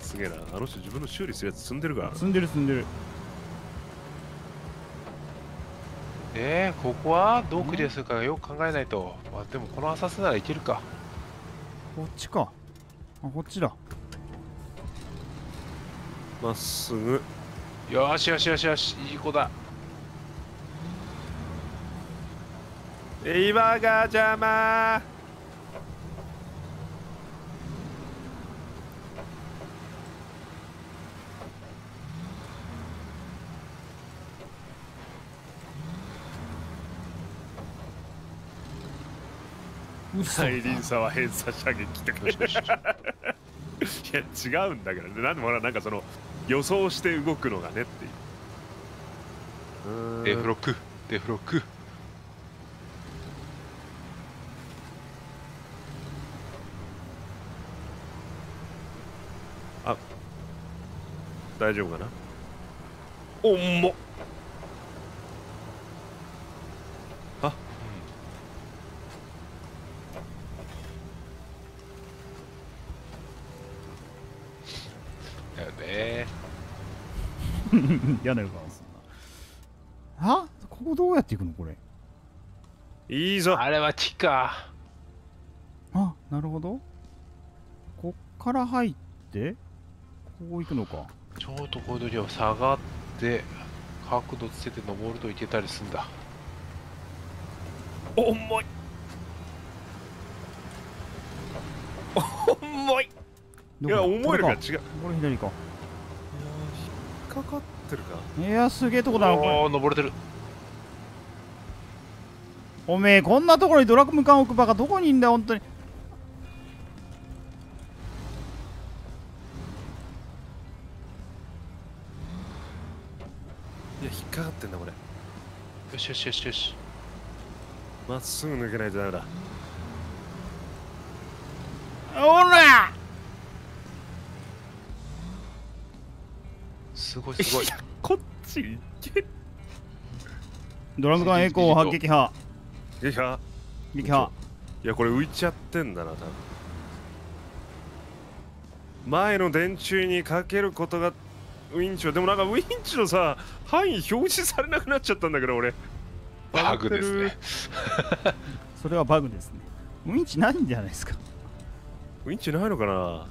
S3: すげえな。あの人自分の修理するやつ積んでるから。
S2: 積んでる積んでる。
S1: えー、ここはどうクリアするかよく考えないと。まあでもこの浅瀬ならいけるか。
S2: こっちか。あこっちだ。
S3: まっすぐ。
S1: よしよしよしよしいい子だ
S3: 岩が邪魔。
S2: 嘘
S3: 内輪差は偏差射撃ってか
S1: よしよしよし。
S3: いや違うんだけどね。なんでもほらなんかその予想して動くのがねっていう。
S1: デフロックデフロック
S3: 大丈夫かな？おんもあ
S1: だよね
S2: 嫌な予感すんな。あここどうやって行くのこれ？
S3: いいぞ。
S1: あれは木か。
S2: あなるほど。こっから入ってこう行くのか
S1: ちょっとこういう時は下がって角度つけて登るといけたりすんだ。
S3: 重い。重い。いや思えるか？
S2: これ
S3: 違う。いや
S2: これ左か。
S3: 引っかかってるか
S2: いやすげえとこだなこれ。
S1: 登れてる。
S2: おめえこんなところにドラム缶置くバカどこにいんだよ本当に
S1: よしよしよし
S3: まっすぐ抜けないとダメだ。
S2: おら
S1: すごいすごい。
S3: こっち行け。
S2: ドラム缶エコーは撃破
S3: 撃破
S2: 撃破
S3: いやこれ浮いちゃってんだな多分。前の電柱にかけることがウィンチをでもなんかウィンチのさ範囲表示されなくなっちゃったんだけど俺
S1: バグですね。
S2: それはバグですね。ウィンチないんじゃないですか？
S3: ウィンチないのかな？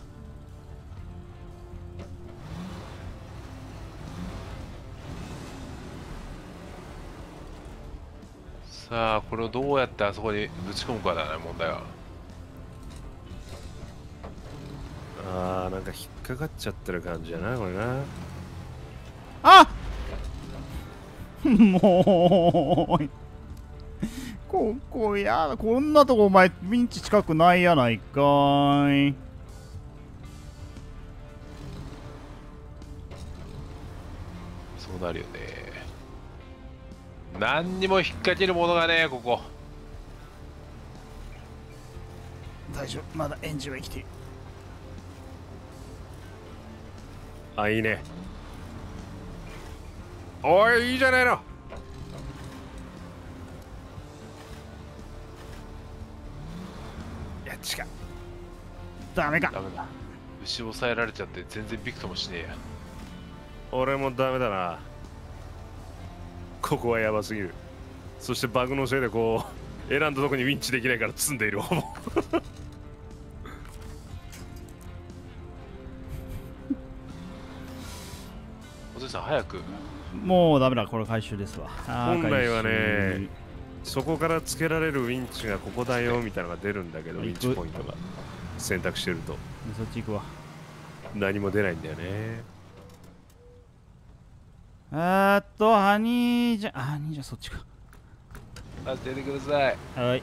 S1: さあこれをどうやってあそこにぶち込むかだね問題は。
S3: あーなんか引っかかっちゃってる感じやなこれな。
S2: あ もうここやだこんなとこお前ウィンチ近くないやないかーい。
S1: そうなるよね。何にも引っ掛けるものがねここ。
S2: 大丈夫。まだエンジンは生きている。
S3: あいいねおいいいじゃないの。いや違う。
S2: ダメか。
S1: ダメだ。牛抑えられちゃって全然ビクともしねえや。
S3: 俺もダメだな。ここはやばすぎる。そしてバグのせいでこう選んだとこにウィンチできないから積んでいる
S1: お父さん早く
S2: もうダメだこれ回収ですわ。
S3: 本来はねそこからつけられるウィンチがここだよみたいなのが出るんだけどウィンチポイントが。選択してると。
S2: そっち行くわ。
S3: 何も出ないんだよね。
S2: えーっとハニーじゃハニーじゃそっちか。
S1: 助けてください。
S2: はい。
S3: い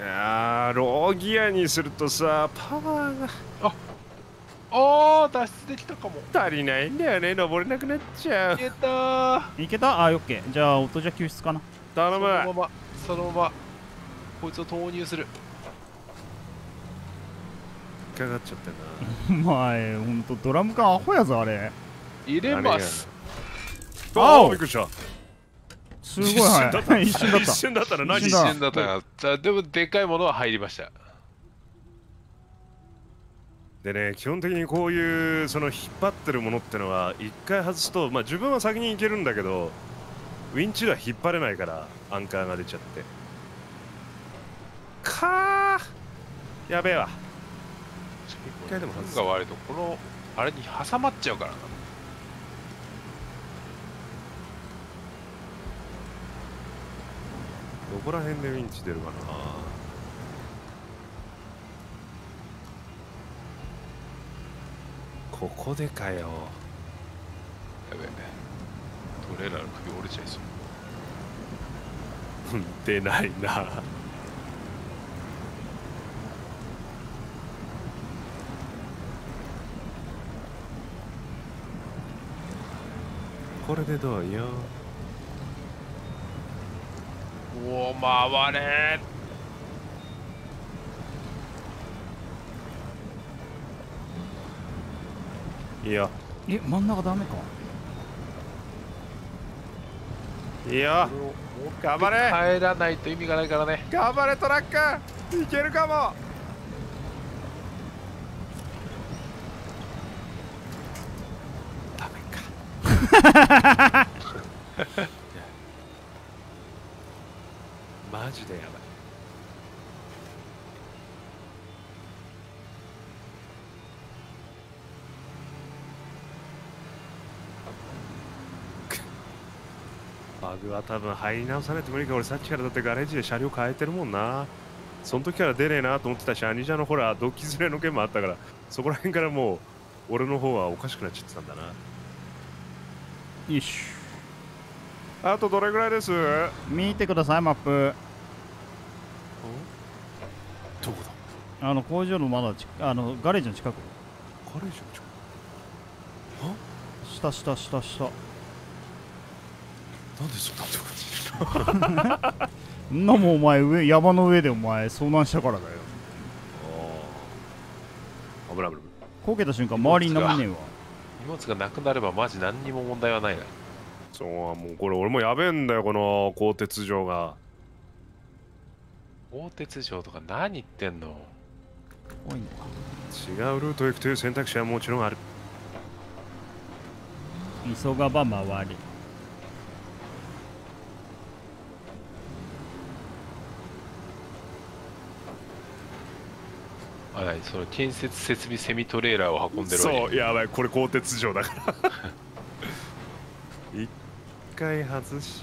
S3: やーローギアにするとさパワーが。
S1: ああ脱出できたかも。
S3: 足りないんだよね。登れなくなっちゃう。
S1: いけたー。
S2: いけた？あオッケーじゃあ音じゃ救出かな。
S3: 頼む。
S1: そのままそのままこいつを投入する。
S3: 引っかかっちゃってんな。
S2: お前ほんとドラム缶アホやぞあれ。
S1: 入れます。
S2: あお。
S3: あびっくりした。
S2: すごい。早い。一瞬だった。
S3: 一瞬だった。ら何？
S2: 一瞬
S1: 一瞬だった。なじゃあでもでかいものは入りました
S3: でね基本的にこういうその引っ張ってるものってのは一回外すとまあ自分は先に行けるんだけどウィンチでは引っ張れないからアンカーが出ちゃって。かーやべえわ。一回でも外す。
S1: が悪いとこのあれに挟まっちゃうからな。
S3: どこら辺でウィンチ出るかなここでかよ。
S1: やべえトレーラーの首折れちゃいそう。
S3: うん出ないな。これでどうよ？
S1: おお回れ
S3: いいよ
S2: え真ん中ダメか？
S3: いいよ
S1: これ。を持って
S3: 頑張れ
S1: 帰らないと意味がないからね。
S3: 頑張れトラック。いけるかも。ダメか。マジでやばいバグは多分入り直さないと無理か俺さっきからだってガレージで車両変えてるもんな。その時から出ねえなと思ってたしアニジャのほらドッキズレの件もあったからそこら辺からもう俺の方はおかしくなっちゃってたんだな。
S2: よし。
S3: あとどれぐらいです？
S2: 見てくださいマップ。
S3: どこだ？
S2: あの工場のまだちあのガレージの近く。
S3: ガレージの近
S2: 下下下下。
S3: なんでそんなとこに
S2: んなもんお前上山の上でお前遭難したからだよ
S3: 危ない危ない
S2: こけた瞬間周りに何もねえわ
S1: 荷物がなくなればマジ何にも問題はないな。
S3: そうもうこれ俺もやべえんだよこの鋼鉄城が。
S1: 鋼鉄城とか何言ってんの？
S2: 多いのか。
S3: 違うルートへ行くという選択肢はもちろんある。
S2: 急がば回り
S1: あ何その建設設備セミトレーラーを運んでるわけ。
S3: そうやばいこれ鋼鉄城だから。一回外し。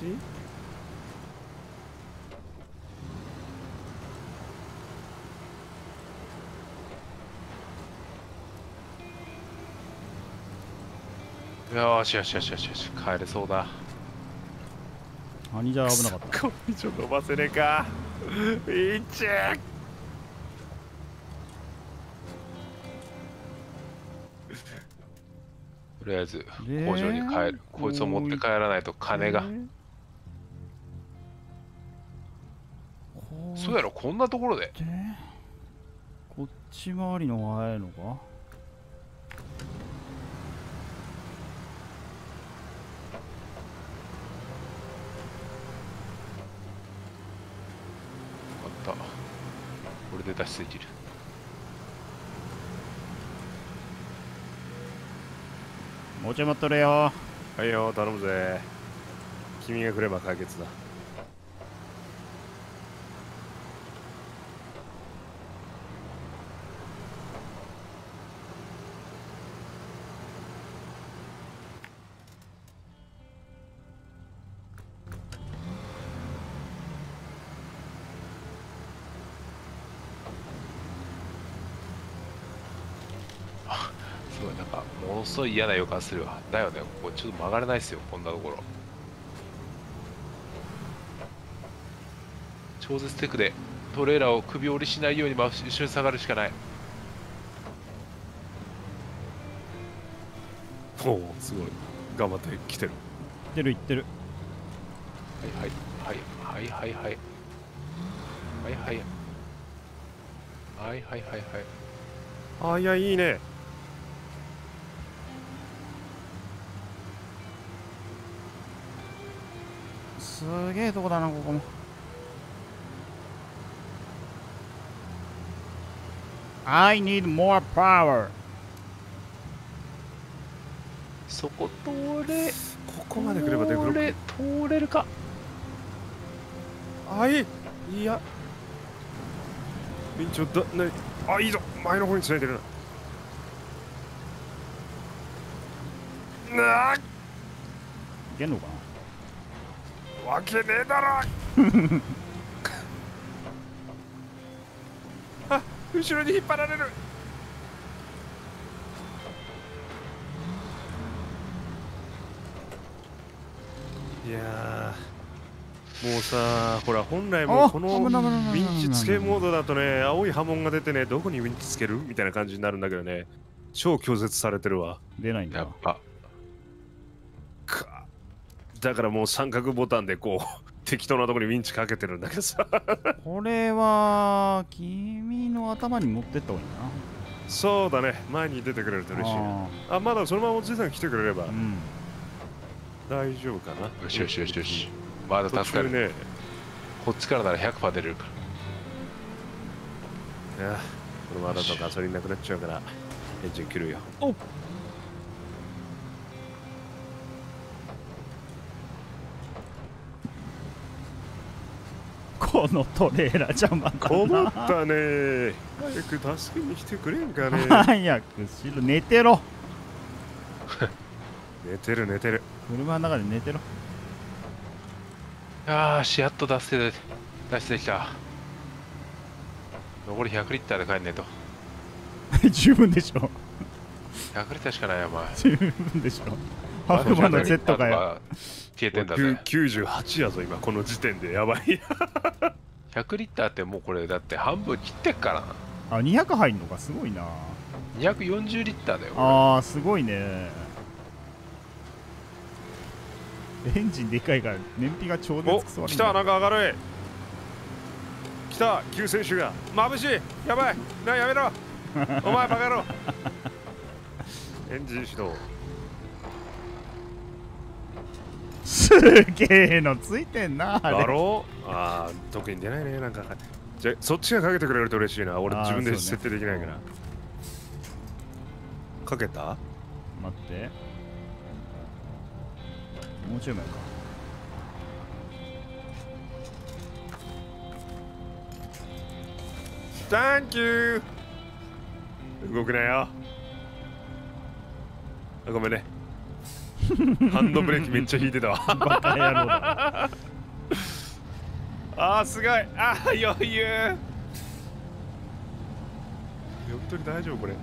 S1: よーしよしよしよしよし帰れそうだ。
S2: 何じゃ危なかった。
S3: これ以上伸ばせねえか。いっちゃ
S1: りあえず
S2: で
S1: 工場に帰る。こいつを持って帰らないと金が。そうやろ？こんなところで。
S2: でこっち回りの方が早いのか？
S1: あった。これで脱出できる
S2: もうちょい待っとれよ。
S3: はいよ頼むぜ。君が来れば解決だ。
S1: ものすごい嫌な予感するわ。だよね。ここちょっと曲がれないですよ。こんなところ。超絶テクでトレーラーを首折りしないように真後ろに下がるしかない。
S3: おおすごい。頑張って来てる。
S2: 行ってる行ってる。
S1: はいはい。はいはいはいはい。はいはい。はいはいはいはい。
S3: あいやいいね
S2: すげえとこだなここも。I need more power.
S1: そこ通れ
S3: ここまで来ればデクロ
S1: 通れ通れるか。
S3: あいいいや。ちょだなあいいぞ。前の方につないでるな。なあ。
S2: いけんのかな？
S3: わけねえだろ。あ後ろに引っ張られる。いやーもうさほら本来も
S2: あ
S3: このウィンチつけモードだとね青い波紋が出てねどこにウィンチつけるみたいな感じになるんだけどね。超拒絶されてるわ。
S2: 出ないんだ
S1: やっぱ。
S3: かだからもう三角ボタンでこう 適当なところにウィンチかけてるんだけどさ。
S2: これは君の頭に持ってった方がいい
S3: そうだね。前に出てくれると
S2: な
S3: 嬉しいな
S2: あ
S3: あまだそのままおじいさん来てくれれば。
S2: ーうん。
S3: 大丈夫かな。
S1: よしよしよしよし。まだ
S3: 途
S1: 助かる、
S3: 中ね。
S1: こっちからなら100%出れるか
S3: いやこのままだとガソリンなくなっちゃうからエンジン切るよ。
S2: おこのトレーラー邪魔
S3: 困
S2: だな。
S3: ったね。早く助けに来てくれんかね。
S2: 早くしろ寝てろ。
S3: 寝てる寝てる。
S2: 車の中で寝てろ。
S1: よーしやっと脱出で脱出できた。残り100リッターで帰んねえと。
S2: 十分でしょ。
S1: 100リッターしかないよお前。
S2: 十分でしょ白馬の Z かよ。
S1: 消えてんだぜ。
S3: 98やぞ今この時点で。やばい。
S1: 100リッターってもうこれだって半分切ってっからな。
S2: あ200入んのかすごいな。
S1: 240リッターだよこ
S2: あーすごいね。エンジンでかいから燃費が超
S3: お
S2: 絶くそ悪い
S3: 来たなんか明る。い来た救世主が眩しい。やばい。なやめろ。お前バカ野郎。エンジン始動
S2: すげえのついてんなあれ。
S3: だろ？うああ特に出ないねなんか。じゃあそっちがかけてくれると嬉しいな。俺自分で設定できないから、かけた？
S2: 待って。もうちょい前か。
S3: Thank you! 動くなよ。あごめんね ハンドブレーキめっちゃ引いてたわ。
S2: バカ野郎だ
S3: あーすごい。あー余裕。本当に大丈夫これ。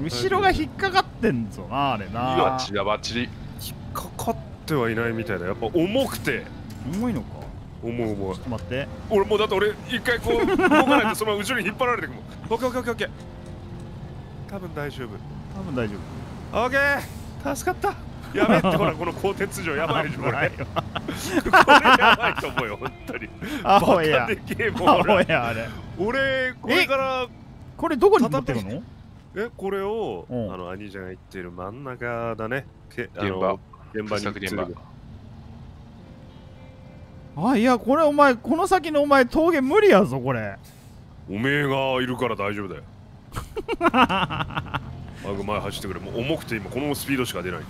S2: 後ろが引っかかってんぞなあれ
S1: れ
S2: な。
S1: バッチリだバッチリ。
S3: 引っかかってはいないみたいだ。やっぱ重くて。
S2: 重いのか？
S3: 重い重い。
S2: ちょっと待って。
S3: 俺もうだって俺一回こう動かないとそのまま後ろに引っ張られてくもんオッケーオッケーオッケーオッケー。多分大丈夫。
S2: 多分大丈
S3: オッケー助かった。やべえってほらこの鋼鉄城やばいでしょこれ。これやばいと思うよ本当に。バカでけえもん
S2: アホ
S3: ほら。
S2: やあれ。
S3: 俺これから
S2: これどこに持ってるの？
S3: えこれをあ
S2: うん。
S3: の兄ちゃんが言ってる真ん中だね。け
S1: 現場。
S3: 現場に
S1: 現場。
S2: あいやこれお前この先のお前峠無理やぞこれ。
S3: おめえがいるから大丈夫だよ あ前走ってくれ。もう重くて今このスピードしか出ないんだ。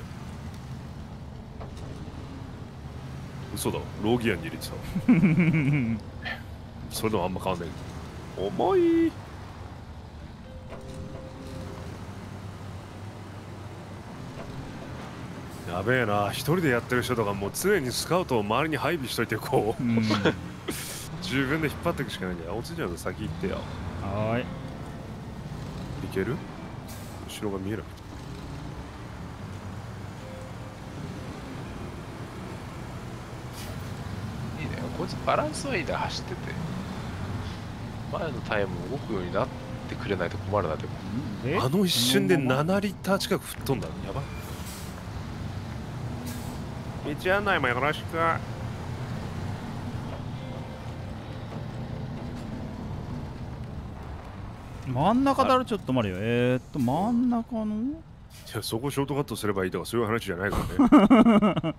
S3: 嘘だ。ローギアに入れてたわ。それでもあんま変わんない。重い。やべえな。一人でやってる人とかもう常にスカウトを周りに配備しといてこう。
S2: うん。
S3: 自分で引っ張っていくしかないんだよ。おつちゃんの先行ってよ。
S2: はーい。
S3: いける？後ろが見えなくて
S1: いいね。こいつバランスはいいな走ってて。前のタイヤも動くようになってくれないと困るなでも。
S2: で
S3: あの一瞬で
S2: このまま
S3: ？7リッター近く吹っ飛んだの？やば。道案内もよろしく
S2: 真ん中だろちょっと待れよえー、っと真ん中の？
S3: いやそこショートカットすればいいとかそういう話じゃないからね。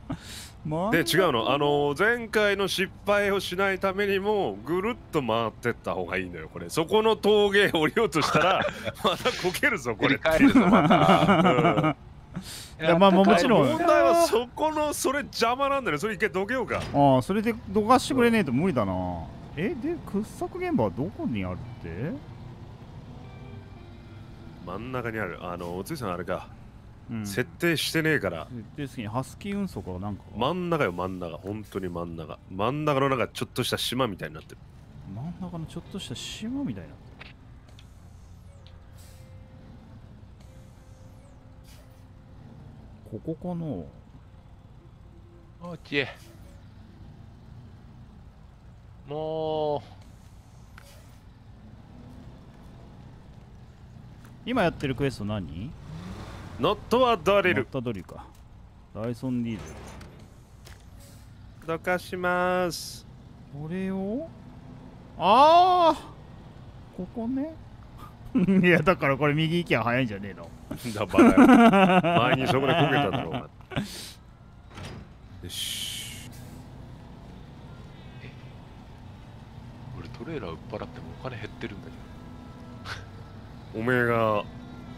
S3: で違うの。あの前回の失敗をしないためにもぐるっと回ってった方がいいのよこれ。そこの峠降りようとしたら またこけるぞこれ。
S1: 返るぞまた。
S3: うん。
S2: いやまあまあもちろん。
S3: 問題はそこのそれ邪魔なんだよそれ一回どけようか。
S2: ああそれでどかしてくれねえと無理だな。えで掘削現場はどこにあるって？
S3: 真ん中にある。あのおついさんあれか、
S2: うん。
S3: 設定してねえから。
S2: ですにハスキー運送かなんか
S3: 真ん中よ真ん中。本当に真ん中。真ん中のなんかちょっとした島みたいになってる。
S2: 真ん中のちょっとした島みたいな。ここかな。
S1: オッケーもう
S2: 今やってるクエスト何？
S3: ノットはドリ
S2: マッ
S3: ル
S2: タドリルか。ダイソンディーゼル。
S3: どかします。
S2: これを？ああここね。いやだからこれ右行きゃ早いんじゃねえの。
S3: だバカ前にそこでこけただろうがよし。
S1: 俺トレーラー売っ払ってもお金減ってるんだけ
S3: おめえが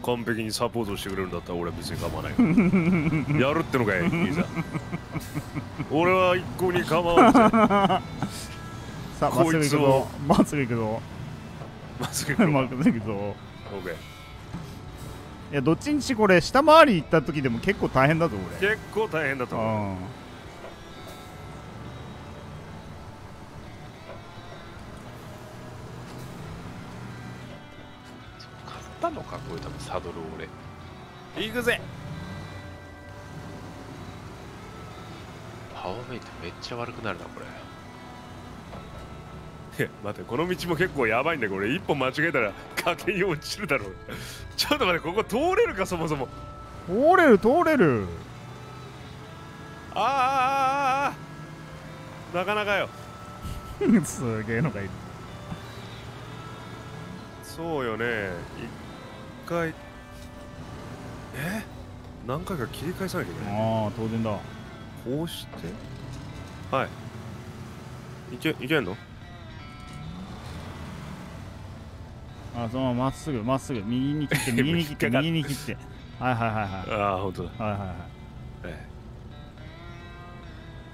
S3: 完璧にサポートしてくれるんだったら俺は別に構わないよ やるってのかい兄さん。俺は一向に構わんぜ。
S2: さあまっすぐ行くぞ。まっすぐ行くぞ。
S3: まっすぐ行く
S2: ま
S3: の？か
S2: っすぐ行くぞ。
S3: オッケー
S2: いやどっちにしこれ下回り行った時でも結構大変だぞ俺。
S3: 結構大変だと思う
S1: たのかこれ多分サドルを俺。
S3: 行くぜ。
S1: パワーメイトめっちゃ悪くなるなこれ。
S3: い や待ってこの道も結構やばいんだけど俺一歩間違えたら崖に落ちるだろう。ちょっと待ってここ通れるかそもそも。
S2: 通れる通れる。
S3: あーあーあーあー。なかなかよ。
S2: すげえのがいる。
S3: そうよね。一回え？何回か切り返さなきゃいけない。
S2: ああ当然だ。
S3: こうして？はい。いけいけんの？
S2: あそのまままっすぐまっすぐ。右に切って 右に切って右に切って。はいはいはいはい。
S3: ああ本当だ。
S2: はいはいはい。
S3: え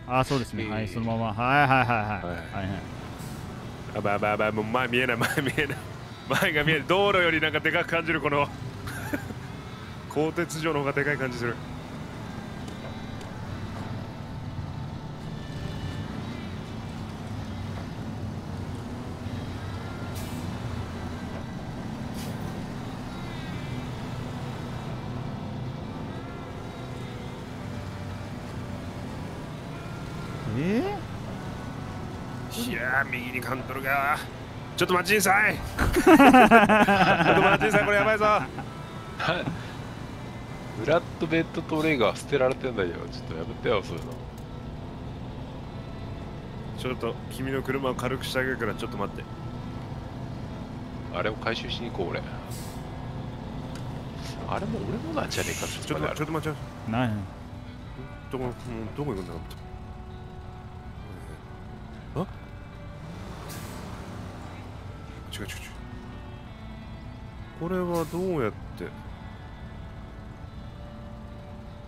S2: ああそうですね、
S1: えー
S2: はいそのまま。はいはいはいはい。
S3: はい
S2: はい。はい
S3: えあばいばいばいもう前見えない前見えない前が見える。道路よりなんかでかく感じるこの。鋼鉄城の方がでかい感じする。
S2: え？
S3: いやー右にカントルがちょっと待ちんさい。ちょっと待ちんさいこれやばいぞ。
S1: フラットベッドトレイが捨てられてんだよ。ちょっとやめてよそういうの。
S3: ちょっと君の車を軽くしてあげるからちょっと待って。
S1: あれを回収しに行こう俺。あれも俺もなんじゃねえか
S3: ちょっと待って、ちょっと待って。
S2: ない。
S3: どこ、どこ行くんだろう。あ？違う違う違う。これはどうやって？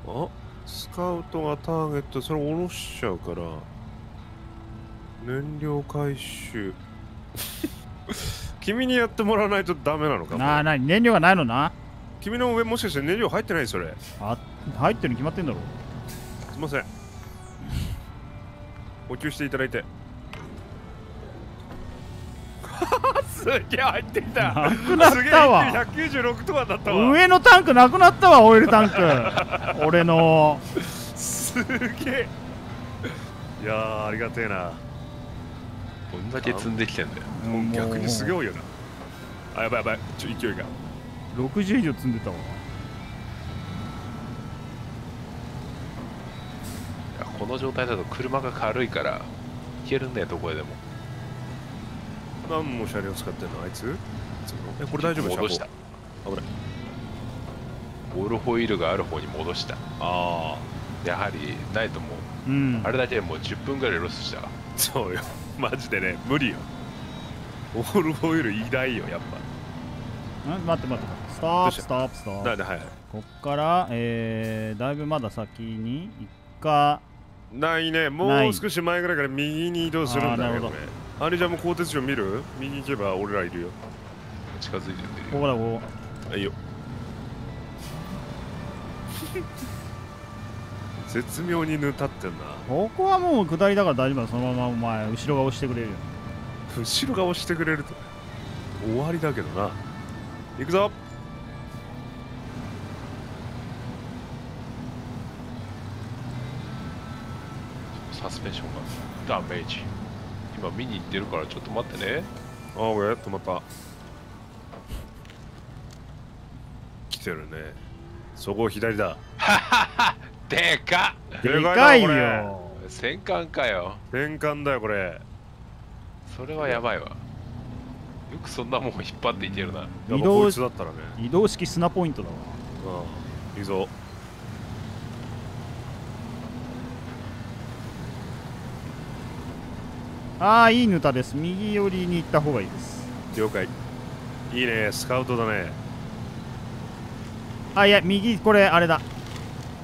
S3: あ？スカウトがターゲット、それ下ろしちゃうから。燃料回収。君にやってもらわないとダメなのか
S2: なあなに？燃料がないのな？
S3: 君の上もしかして燃料入ってない？それ。
S2: あ入ってるに決まってんだろ。
S3: すいません。補給していただいて すげえ入ってきた。
S2: なくなったわ。
S3: すげえ196トンだったわ。
S2: 上のタンクなくなったわオイルタンク。俺の。
S3: すげえ。いやーありがてえな。
S1: どんだけ積んできてんだよ。
S2: もう。
S3: 逆にすごいよな。あやばいやばい。ちょ勢いが。
S2: 60以上積んでたわ。
S1: いやこの状態だと車が軽いから行けるんだよどこへでも
S3: 何の車両使ってんのあいつ？えこれ大丈夫？
S1: 戻した。
S3: 危ない。
S1: オールホイールがある方に戻した。
S3: あ
S1: やはりないともう
S2: うん。
S1: あれだけでもう10分ぐらいロスした
S3: あそうよ。マジでね無理よ。オールホイール偉大よやっ
S2: ん待って待って。ストップストップストップ。
S3: ぱなんではい？はい
S2: こっからえー、だいぶまだ先に一か。
S3: ないね。もう少し前ぐらいから右に移動するんだ
S2: あーなるほど。
S3: ねあれじゃもう鋼鉄城見る？右行けば俺らいるよ。
S1: 近づいてってる
S2: こ
S1: よ
S2: こだこ
S3: あいいよ。絶妙にぬたってんな。
S2: こここはもう下りだから大丈夫だ。そのままお前後ろが押してくれるよ。
S3: 後ろが押してくれると。終わりだけどな。行くぞ。
S1: サスペンションがダメージ今見に行ってるからちょっと待ってね。
S3: あ俺止まった。来てるね。そこ左だ。
S1: でかっ。
S2: でかいよ。
S1: 戦艦かよ。
S3: 転換だよこれ。
S1: それはやばいわ。よくそんなもん引っ張っていけるな。
S2: 移動
S3: だったらね。
S2: 移動式砂ポイントだわ。
S3: うんいいぞ
S2: ああいいヌタです。右寄りに行った方がいいです。
S3: 了解。いいね。スカウトだね。
S2: あいや右これあれだ。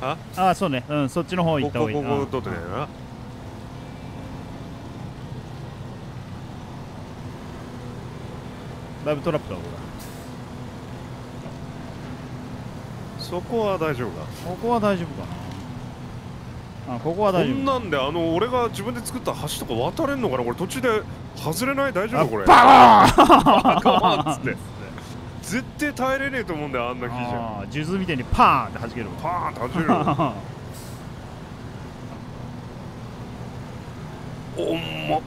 S3: あ？
S2: あそうね。うんそっちの方行
S3: ここ
S2: った方がいい。
S3: ここ取ってねえな。
S2: だいぶトラップだこ
S3: そこは大丈夫か？
S2: れここは大丈夫かなあここは
S3: こ
S2: 大丈夫。
S3: んなんであの俺が自分で作った橋とか渡れんのかな？これ途中で外れない？大丈
S2: あ
S3: 夫これ。
S2: バーン
S3: っつって。絶対耐えれねえと思うんだよあんな木じゃ
S2: 数珠みたいにパーンって弾ける
S3: パーンって走れるよ。おんま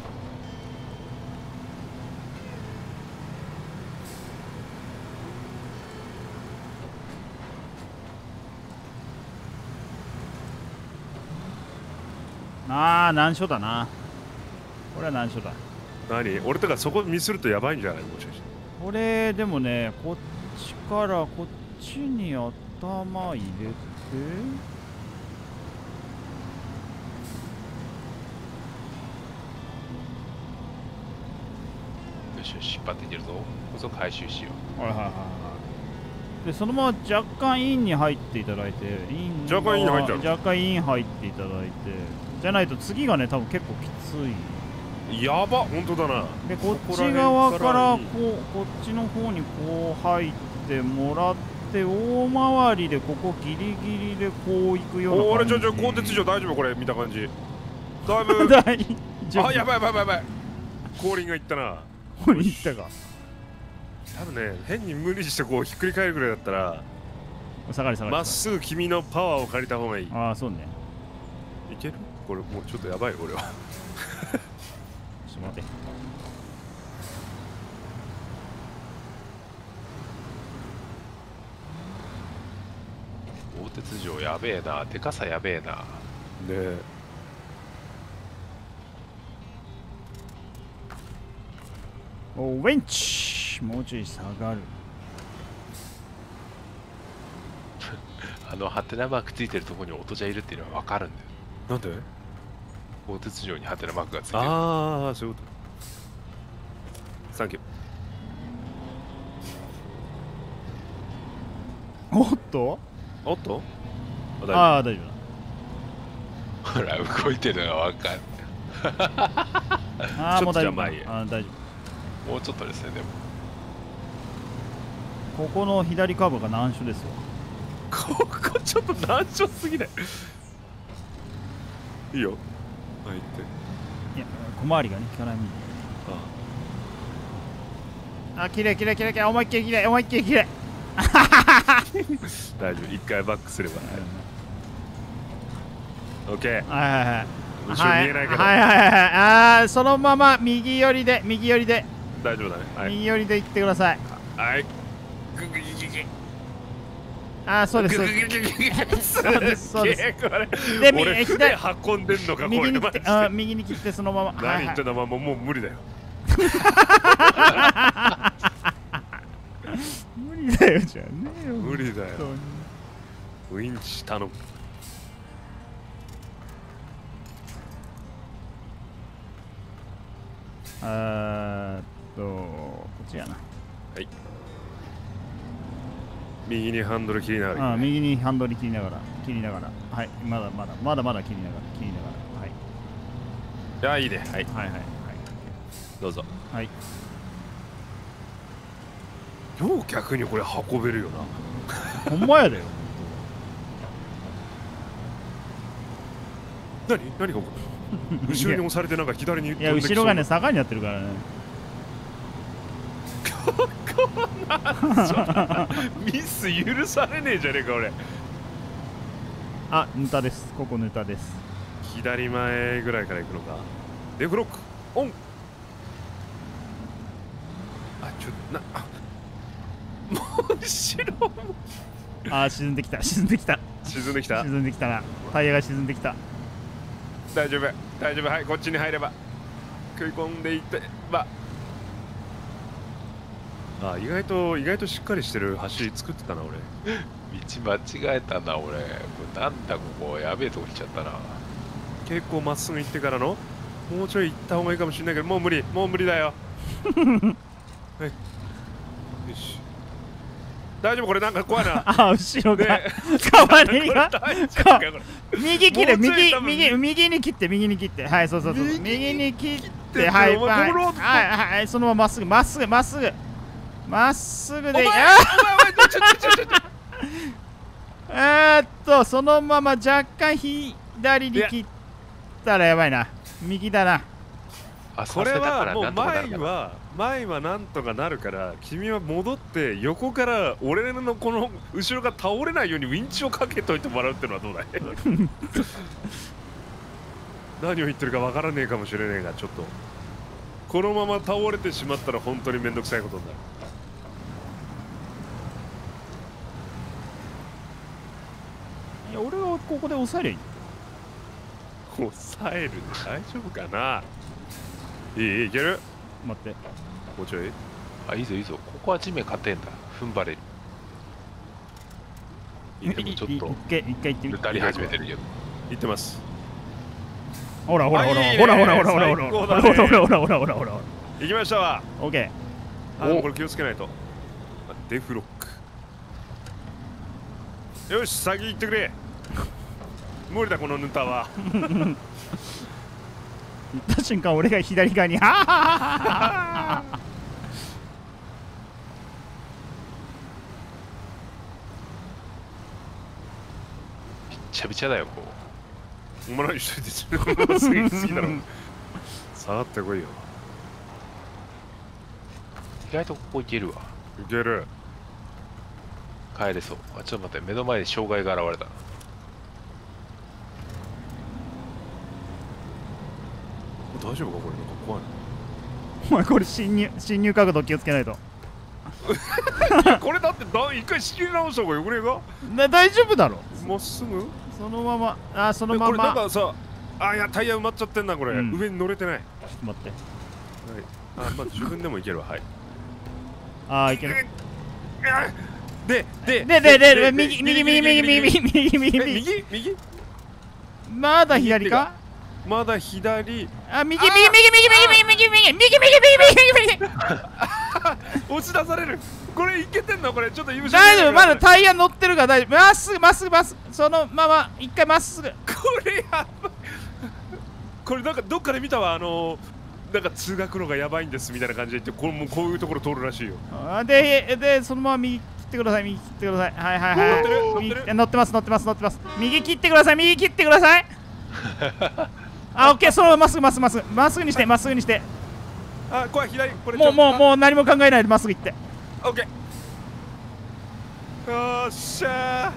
S2: ああ難所だな。これは難所だ。
S3: 何？俺とかそこミスるとやばいんじゃない？もしかして。
S2: これでもねこっちからこっちに頭入れて。
S1: よしよし引っ張っていけるぞ。こそ回収しよ
S2: はいはいはいはいでそのまま若干インに入っていただいてイン
S3: 若干インに入っちゃうの？
S2: 若干イン入っていただいてじゃないと次がね多分結構きつい。
S3: やば本当だな。
S2: でこっち側か
S3: からら
S2: こうこっちの方にこう入ってもらって大回りでここギリギリでこう行くような感じ。
S3: ちょちょ鋼鉄城大丈夫？これ見た感じ。だいぶ。
S2: 大丈夫。
S3: あやばいやばいやばいやばい。後輪がいったな。
S2: これ行ったか
S3: 多分ね変に無理してこうひっくり返るぐらいだったら
S2: 下がり下がり
S3: まっすぐ君のパワーを借りた方がいい。い
S2: ああそうね。
S3: ける？これもうちょっとやばいよ俺は。
S2: ちょっと待って。
S1: う鋼鉄城やべえな。でかさやべえな。
S3: ね
S2: おウェンチしもうちょい下がる。
S1: あのハテナマークついてるところに音じゃいるっていうのは分かるんだよ。
S3: なんで？
S1: 鋼鉄城にハテナマークがついてる。
S3: ああそういうこと。サンキュー
S2: おっと？
S3: おっと？あ大丈夫。
S2: ああ大丈
S1: ほら動いてるのが分かる。
S2: 夫 ああもう大丈夫
S3: あ
S2: 大丈
S1: もうちょっとですねでも。
S2: 夫ここの左カーブが難所ですよ。
S3: ここちょっと難所すぎない？いいよ。入って
S2: いや小回りがね効かないもん
S3: あ
S2: あ。綺麗綺麗綺麗綺麗思いっきり綺麗思いっきり綺麗
S3: 大丈夫。一回バックすれば。オッケー。
S2: はいはいはい。はいはいはいはい。ああそのまま右寄りで右寄りで、
S3: 大丈夫だね。はい。
S2: 右寄りで行ってください。
S3: はい
S2: ああそうです。そうですそうです。
S3: これ
S2: でみ
S3: 俺
S2: 左。
S3: 船運んでんのかこれ
S2: 右に切って
S3: マジで。
S2: あ右に切ってそのまま。はいはい。
S3: 何言ってんだまもうもう無理だよ。
S2: 無理だよじゃねえよ。
S3: 無理だよ。ウインチ頼む。
S2: あーっとこっちやな
S3: 右にハンドル切りながら。
S2: あー右にハンドル切りながら切りながら。はい。まだまだまだまだ切りながら切りながら。はい。
S3: いやいいねはい。
S2: はいはい
S3: どうぞ。
S2: はい。はい
S3: よう逆にこれ運べるよな。
S2: ほんまやだよ
S3: 何？何が起こ後ろに押されてなんか左に
S2: いや後ろがね坂になってるからね
S3: ミス許されねえじゃねえか俺。
S2: あヌタです。ここヌタです。
S3: 左前ぐらいから行くのか。デフロック。オン。あちょなあもう後ろ
S2: あー沈んできた。沈んできた。
S3: 沈んできた。
S2: 沈んできたな。タイヤが沈んできた。
S3: 大丈夫。大丈夫。はいこっちに入れば。食い込んでいって。ばあ意外と意外としっかりしてる橋作ってたな俺。
S1: 道間違えたな俺。これなんだここやべえとこ来ちゃったな。
S3: 結構まっすぐ行ってからの？もうちょい行った方がいいかもしれないけどもう無理。もう無理だよ。はい。よし。大丈夫？これなんか怖いな。
S2: あ後ろが
S3: で
S2: 代わりが 右切れ
S3: もうちょい
S2: 右右右。に切って右に切って。はいそうそうそう
S3: 右に
S2: 切って
S3: て
S2: はい。はいはいはいそのまままっすぐまっすぐまっすぐまっすぐであ えーっとそのまま若干左に切ったらやばいな。右だな。
S1: あ
S3: これはもう前は前はなんとかなるから君は戻って横から俺のこの後ろが倒れないようにウィンチをかけといてもらうってのはどうだい？何を言ってるかわからねえかもしれねえがちょっと。このまま倒れてしまったら本当にめんどくさいことになる
S2: いや俺はここで抑えりゃいい。
S3: 抑えるで大丈夫かな？いいいいいける？
S2: 待って。
S3: もうちょい？
S1: あいいぞいいぞ。ここは地面硬いんだ。踏ん張れる。
S3: いい
S1: でもちょっと
S2: 一回一回行ってみ
S1: ぬたり始めてるけど
S3: 行ってます
S2: ほらほらほらほらほらほらほらほら
S3: 最
S2: ほらほらほらほらほらほらほら
S3: 行きましたわ
S2: オッケ
S3: あ
S1: お
S3: これ気をつけないとあデフロックよし先行ってくれ無理だこのヌタは。
S2: ー行った瞬間俺が左側にははははは。
S1: びっちゃびちゃだよこ
S3: お前何しといてすぐすぎ行き過ぎだろ。下がってこいよ。
S1: う意外とここ行けるわ。
S3: いける。
S1: 帰れそう。あちょっと待って。目の前に障害が現れた
S3: 大丈夫かこれ。なんか怖い。
S2: お前これ侵入侵入角度気をつけないと。
S3: な これだってだ一回仕切り直した方がよくねえか？
S2: な大丈夫だろ。
S3: まっすぐ？
S2: そのままあその
S3: でこれなん
S2: ままちょ
S3: かさあいやタイヤ埋まっちゃってんなこれ、
S2: うん。
S3: 上に乗れてない、はい、
S2: っと待って。
S3: あまあ自分でもいけるわ。はい。
S2: ああいける。
S3: でで
S2: でででで右右右右右右右右
S3: え
S2: 右。
S3: 右？右？
S2: まだ左か
S3: まだ左。
S2: あ右右右右右右右右右右右右右
S3: 押し出される。これいけてんの？これ。ちょっと
S2: 大丈夫。まだタイヤ乗ってるから大丈夫。まっすぐまっすぐまっすぐ。そのまま一回まっすぐ。
S3: これやばい。これなんかどっかで見たわ。あのなんか通学路がやばいんですみたいな感じで言ってこれもうこういうところ通るらしいよ。
S2: あででそのまま右切ってください。右切ってください。はいはいはい。
S3: 乗ってる？乗ってる？
S2: 右乗ってます乗ってます乗ってます。右切ってください右切ってくださいあオッケーそのまままっすぐまっすぐまっすぐ。まっすぐにしてまっすぐにして。
S3: あこれ左これ
S2: もうもう
S3: う
S2: もう何も考えないでまっすぐ行って。
S3: オッケーよっしゃ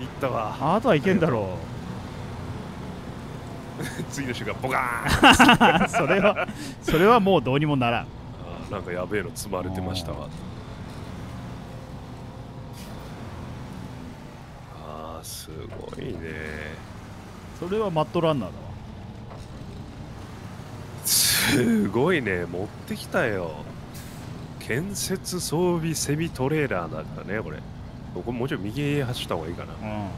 S3: ー。いったわ。
S2: あとはいけんだろ
S3: 次の瞬間ボカーン。
S2: う それはそれはもうどうにもならん。
S3: なんかやべえの積まれてましたわあーすごいね。
S2: それはマットランナーだわ。
S3: すごいね。持ってきたよ。建設装備セミトレーラーだからねこれ。ここもうちょい右へ走った方がいいかな。
S2: うん。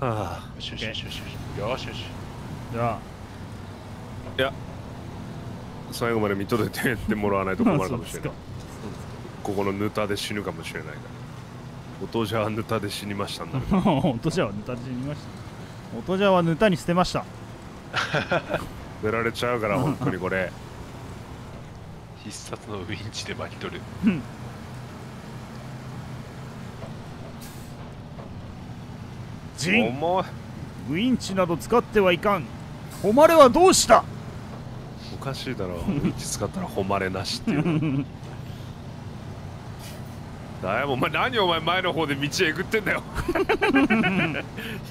S3: は
S1: よしよしよしよし。よしよし
S2: じゃあ
S3: あ最後まで見とれてってもらわないと困るかもしれない。ここのヌタで死ぬかもしれないから。音じゃヌタで死にましたんだ。け ど
S2: 音じゃはヌタに死にました。音じゃはヌタに捨てました。
S3: 出られちゃうから 本当にこれ。
S1: 必殺のウィンチで巻き取る。
S2: ジン。ウィンチなど使ってはいかん誉れはどうした？
S3: おかしいだろ。ウィンチ使ったら誉れなしっていう。だいぶお前何お前前の方で道へぐってんだよ。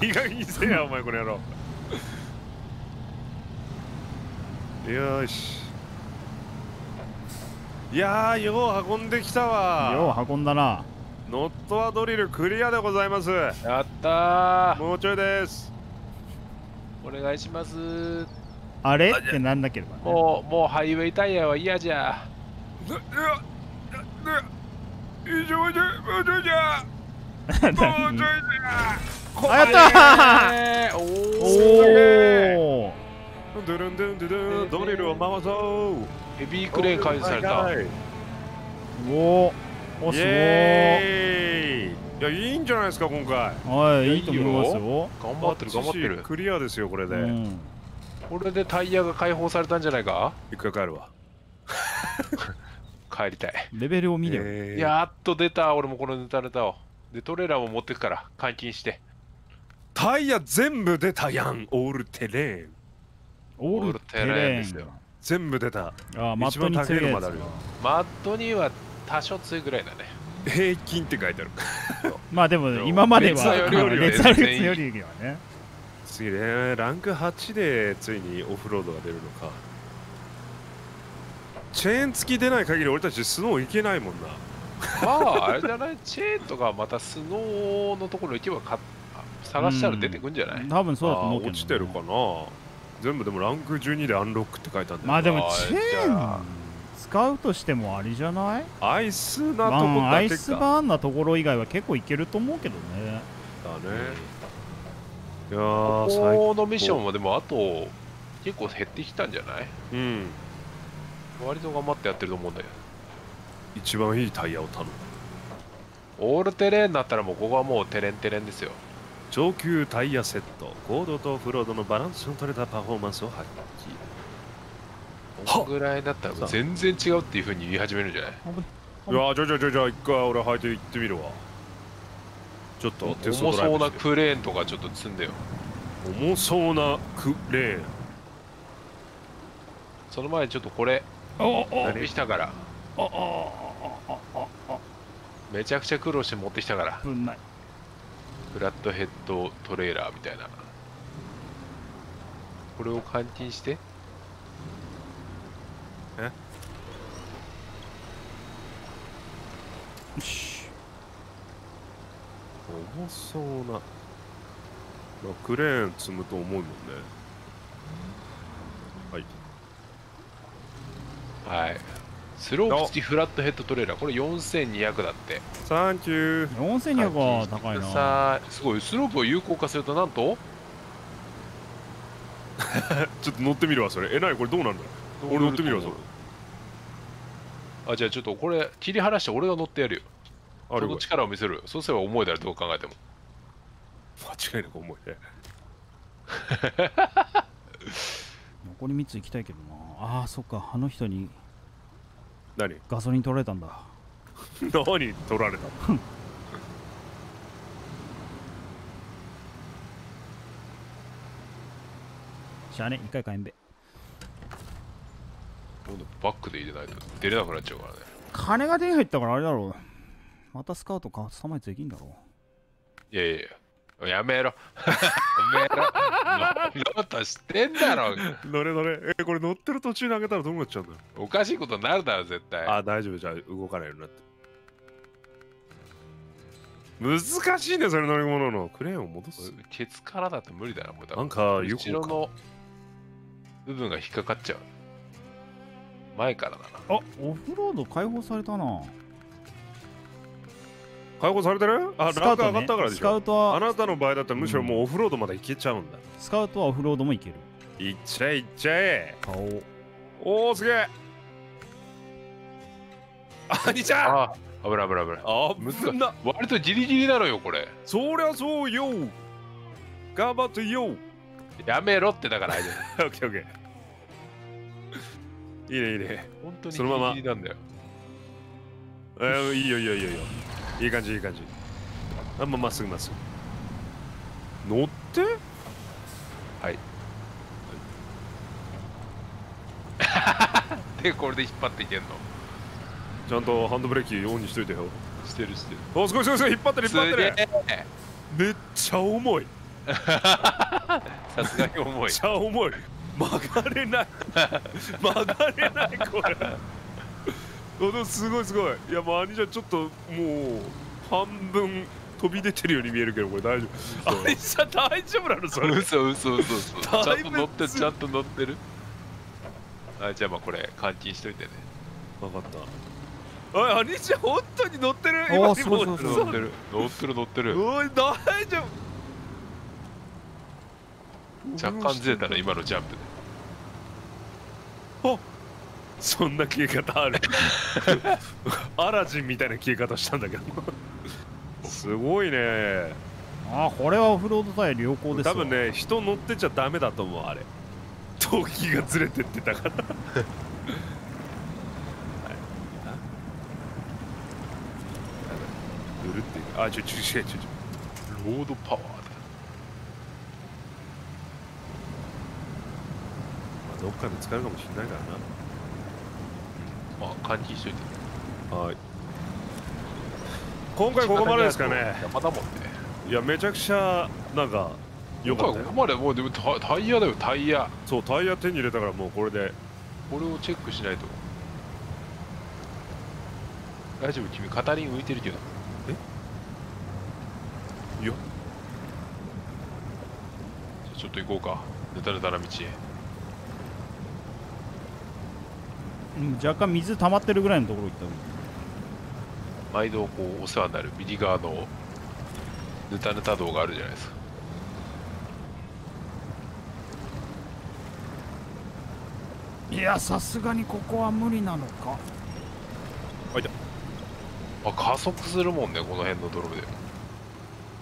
S3: いい加減にせえやお前この野郎。よーし。いやーよう運んできたわ。
S2: よう運んだな。
S3: ノットアドリルクリアでございます。
S1: やったー。
S3: もうちょいです
S1: お願いします。
S2: あれ？ってなんだければね。
S1: もうもうハイウェイタイヤは嫌じゃ。
S3: 以上じゃもうちょいじゃ
S2: あやった
S1: えー、
S2: ー
S1: おお
S3: ドゥルンドゥンドゥドゥンドリルを回そう
S1: ヘビークレーン解除された
S3: イ
S2: おおおす
S3: いやいいんじゃないですか今回。
S2: はいいいと思いますよ。
S1: 頑張ってる頑張ってる。
S3: クリアですよこれで、
S2: うん。
S1: これでタイヤが解放されたんじゃないか？
S3: 一回帰るわ。
S1: 帰りたい。
S2: レベルを見れよ
S3: えー。
S1: やっと出た俺もこのネタネタを。でトレーラーも持ってくから換金して。
S3: タイヤ全部出たやんオールテレーン。
S2: オールテレ
S1: オーンですよ。
S3: 全部出た。
S2: あーマットに強いやつ。
S3: 一番高いのまであるよ。
S1: マットには多少強いぐらいだね
S3: 平均って書いてある。
S2: まあでも今までは
S1: レッツァよりよりは
S2: レッツよりはね。
S3: 次ねランク8でついにオフロードが出るのか。チェーン付き出ない限り俺たちスノー行けないもんな。
S1: まああれじゃない？チェーンとかまたスノーのところ行けばか探したら出てくんじゃない、
S2: 多分そうだと
S3: あ
S2: 思うけど、ね、
S3: ー落ちてるかな。全部でもランク12でアンロックって書いてあるんだよ
S2: まあでもチェーン使うとしてもあれじゃない？
S3: アイスなとこ
S2: まあアイ
S3: だけか
S2: スバーンなところ以外は結構いけると思うけどね。
S3: だね。いやー最
S1: ここのミッションもでもあと結構減ってきたんじゃない？
S3: うん。
S1: 割と頑張ってやってると思うんだよ。
S3: 一番いいタイヤを頼む。
S1: オールテレーンになったらもうここはもうテレンテレンですよ。
S3: 上級タイヤセット高度とオフロードのバランスの取れたパフォーマンスを発
S1: このぐらいだったら全然違うっていうふうに言い始めるんじゃない？
S3: じゃあじゃあじゃあじゃあ一回俺履いて行ってみるわ。ちょっと
S1: 重そうなクレーンとかちょっと積んでよ。
S3: 重そうなクレーン。
S1: その前にちょっとこれ。
S2: おお
S1: 持ってきたから。
S2: おおおお
S1: めちゃくちゃ苦労して持ってきたから。
S2: 危ない。
S1: フラットヘッドトレーラーみたいな。これを換金して
S2: よし。
S3: 重そうな、まあ、クレーン積むと重いもんね。はい。
S1: はい。スロープ付きフラットヘッドトレーラー。これ4200だって。
S3: サンキュー
S2: 4200は高いな。
S1: さあすごい。スロープを有効化するとなんと？
S3: ちょっと乗ってみるわそれ。えなに？これどうなんだ俺乗ってみるわそれ
S1: あじゃあちょっとこれ切り離して俺が乗ってやるよ。
S3: あれこ
S1: その力を見せるよ。そうすれば重いだろどう考えても。
S3: 間違いなく重いね
S2: 残り3つ行きたいけどな。あーそっか。あの人に
S3: 何？
S2: ガソリン取られたんだ。
S3: 何取られたの？
S2: しゃあね一回買えんべ
S1: 今度バックで入れないと出れなくなっちゃうからね。
S2: 金が手に入ったからあれだろう。またスカウトカスタマイズできんだろ
S1: いやいやいややめろ。やめろ乗ろうとしてんだろ。
S3: 乗れ乗れ。えこれ乗ってる途中に上げたらどうなっちゃうんだよ。
S1: おかしいことになるだろ絶対。
S3: あ大丈夫じゃあ動かないようになって。難しいねそれ乗り物の。クレーンを戻す。
S1: ケツからだと無理だなもう多分。
S3: なんか
S1: 後ろの部分が引っかかっちゃう前からだな。
S2: あオフロード解放されたな。
S3: 解放されてる？あランク上がったからで
S2: スカ
S3: しょ
S2: ウトは。
S3: あなたの場合だったらむしろもうオフロードまで行けちゃうんだ、
S2: スカウトはオフロードもいける。
S3: 行っちゃえ行っちゃえ。
S2: 顔。
S3: おおすげえ。あ兄ちゃん。
S1: あ危ない危ない危ない。
S3: あ
S1: 難しい
S3: ぶな
S1: 割とギリギリなのよこれ。
S3: そりゃそうよ。頑張ってよ。オッ
S1: やめろってだからあれ
S3: ケーオッケーいいねいいね。
S1: 本当に
S3: そのまま。
S1: なんだよ。
S3: えー、いいよいいよいいよいい感じいい感じ。あんままっすぐまっすぐ。乗って？
S1: はい。でこれで引っ張っていけんの？
S3: ちゃんとハンドブレーキオンにしといてよ。
S1: してるしてる。
S3: おすごいすごいすごい引っ張ってる
S1: す
S3: 引っ張ってる。めっちゃ重い。め っ
S1: さすがに重い。
S3: ちゃ重い曲がれない。曲がれないこれ。おでもすごいすごい。いやもう兄ちゃんちょっともう半分飛び出てるように見えるけどこれ大丈夫。兄ちゃん大丈夫なのそれ。
S1: 嘘嘘嘘嘘。ちゃんと乗ってるちゃんと乗ってる。あじゃあまあこれ換金しといてね。
S3: 分かった。おい兄ちゃん本当に乗ってる？
S2: おーすごいすごいすごい。
S1: 乗ってる。乗ってる乗ってる。
S3: おい大丈夫。
S1: 若干ずれたら今のジャンプで
S3: そんな消え方ある？アラジンみたいな消え方したんだけど。すごいね。
S2: あこれはオフロードタイヤ良好ですわ。
S3: 多分ね人乗ってちゃダメだと思うあれ。陶器がずれてってたから。うるっていう。あちょちょちょちょちょ
S1: ロードパワーだ。
S3: まあどっかで使えるかもしれないから
S1: まあしといて
S3: なはい。今回ここまでですかね。
S1: 山だもんね。
S3: いやめちゃくちゃなんか良かったよ。
S1: ここまでもうでもタタイヤだよタイヤ。
S3: そうタイヤ手に入れたからもうこれで。
S1: これをチェックしないと。大丈夫？君片輪浮いてるけど。
S3: いや。
S1: じゃあちょっと行こうか。ぬたぬたな道へ
S2: うん若干水溜まってるぐらいのところ行った
S1: 毎度こうお世話になる右側のぬたぬた道があるじゃないですか。
S2: いやさすがにここは無理なのか。
S1: あ加速するもんねこの辺のドローで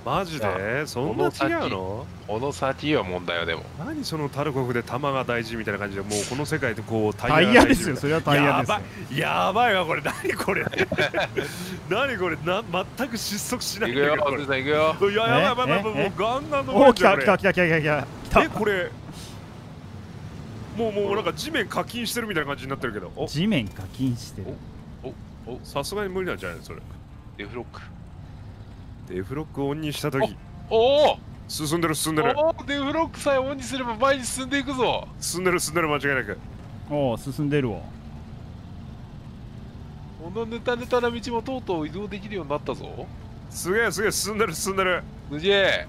S3: マジで？そんな違うの？
S1: この先は問題はでも
S3: 何そのタルコフで玉が大事みたいな感じでもうこの世界でこうタ
S2: タイ
S3: イヤが大事
S2: ヤですよそれはタイヤですよ。
S3: やばいやばいわこれ何これ。何これ？な全く失速しない。
S1: 行くよおじ
S3: んだけどこれ
S1: さん行くよ。
S3: いややばいやばいやばい
S2: え
S3: もうガンガンの
S2: おお来た来た来た来た来た来た。
S3: えこれ。もうもうなんか地面課金してるみたいな感じになってるけど。お。
S2: 地面課金してる。
S1: お
S3: さすがに無理なんじゃないのそれ。
S1: デフロック
S3: デフロックオンにした時。
S1: おお
S3: 進んでる進んでる。
S1: おおデフロックさえオンにすれば前に進んでいくぞ。
S3: 進んでる進んでる間違いなく。
S2: おお進んでるわ。
S1: このぬたぬたな道もとうとう移動できるようになったぞ。
S3: すげえすげえ進んでる進んでる。
S1: すげえ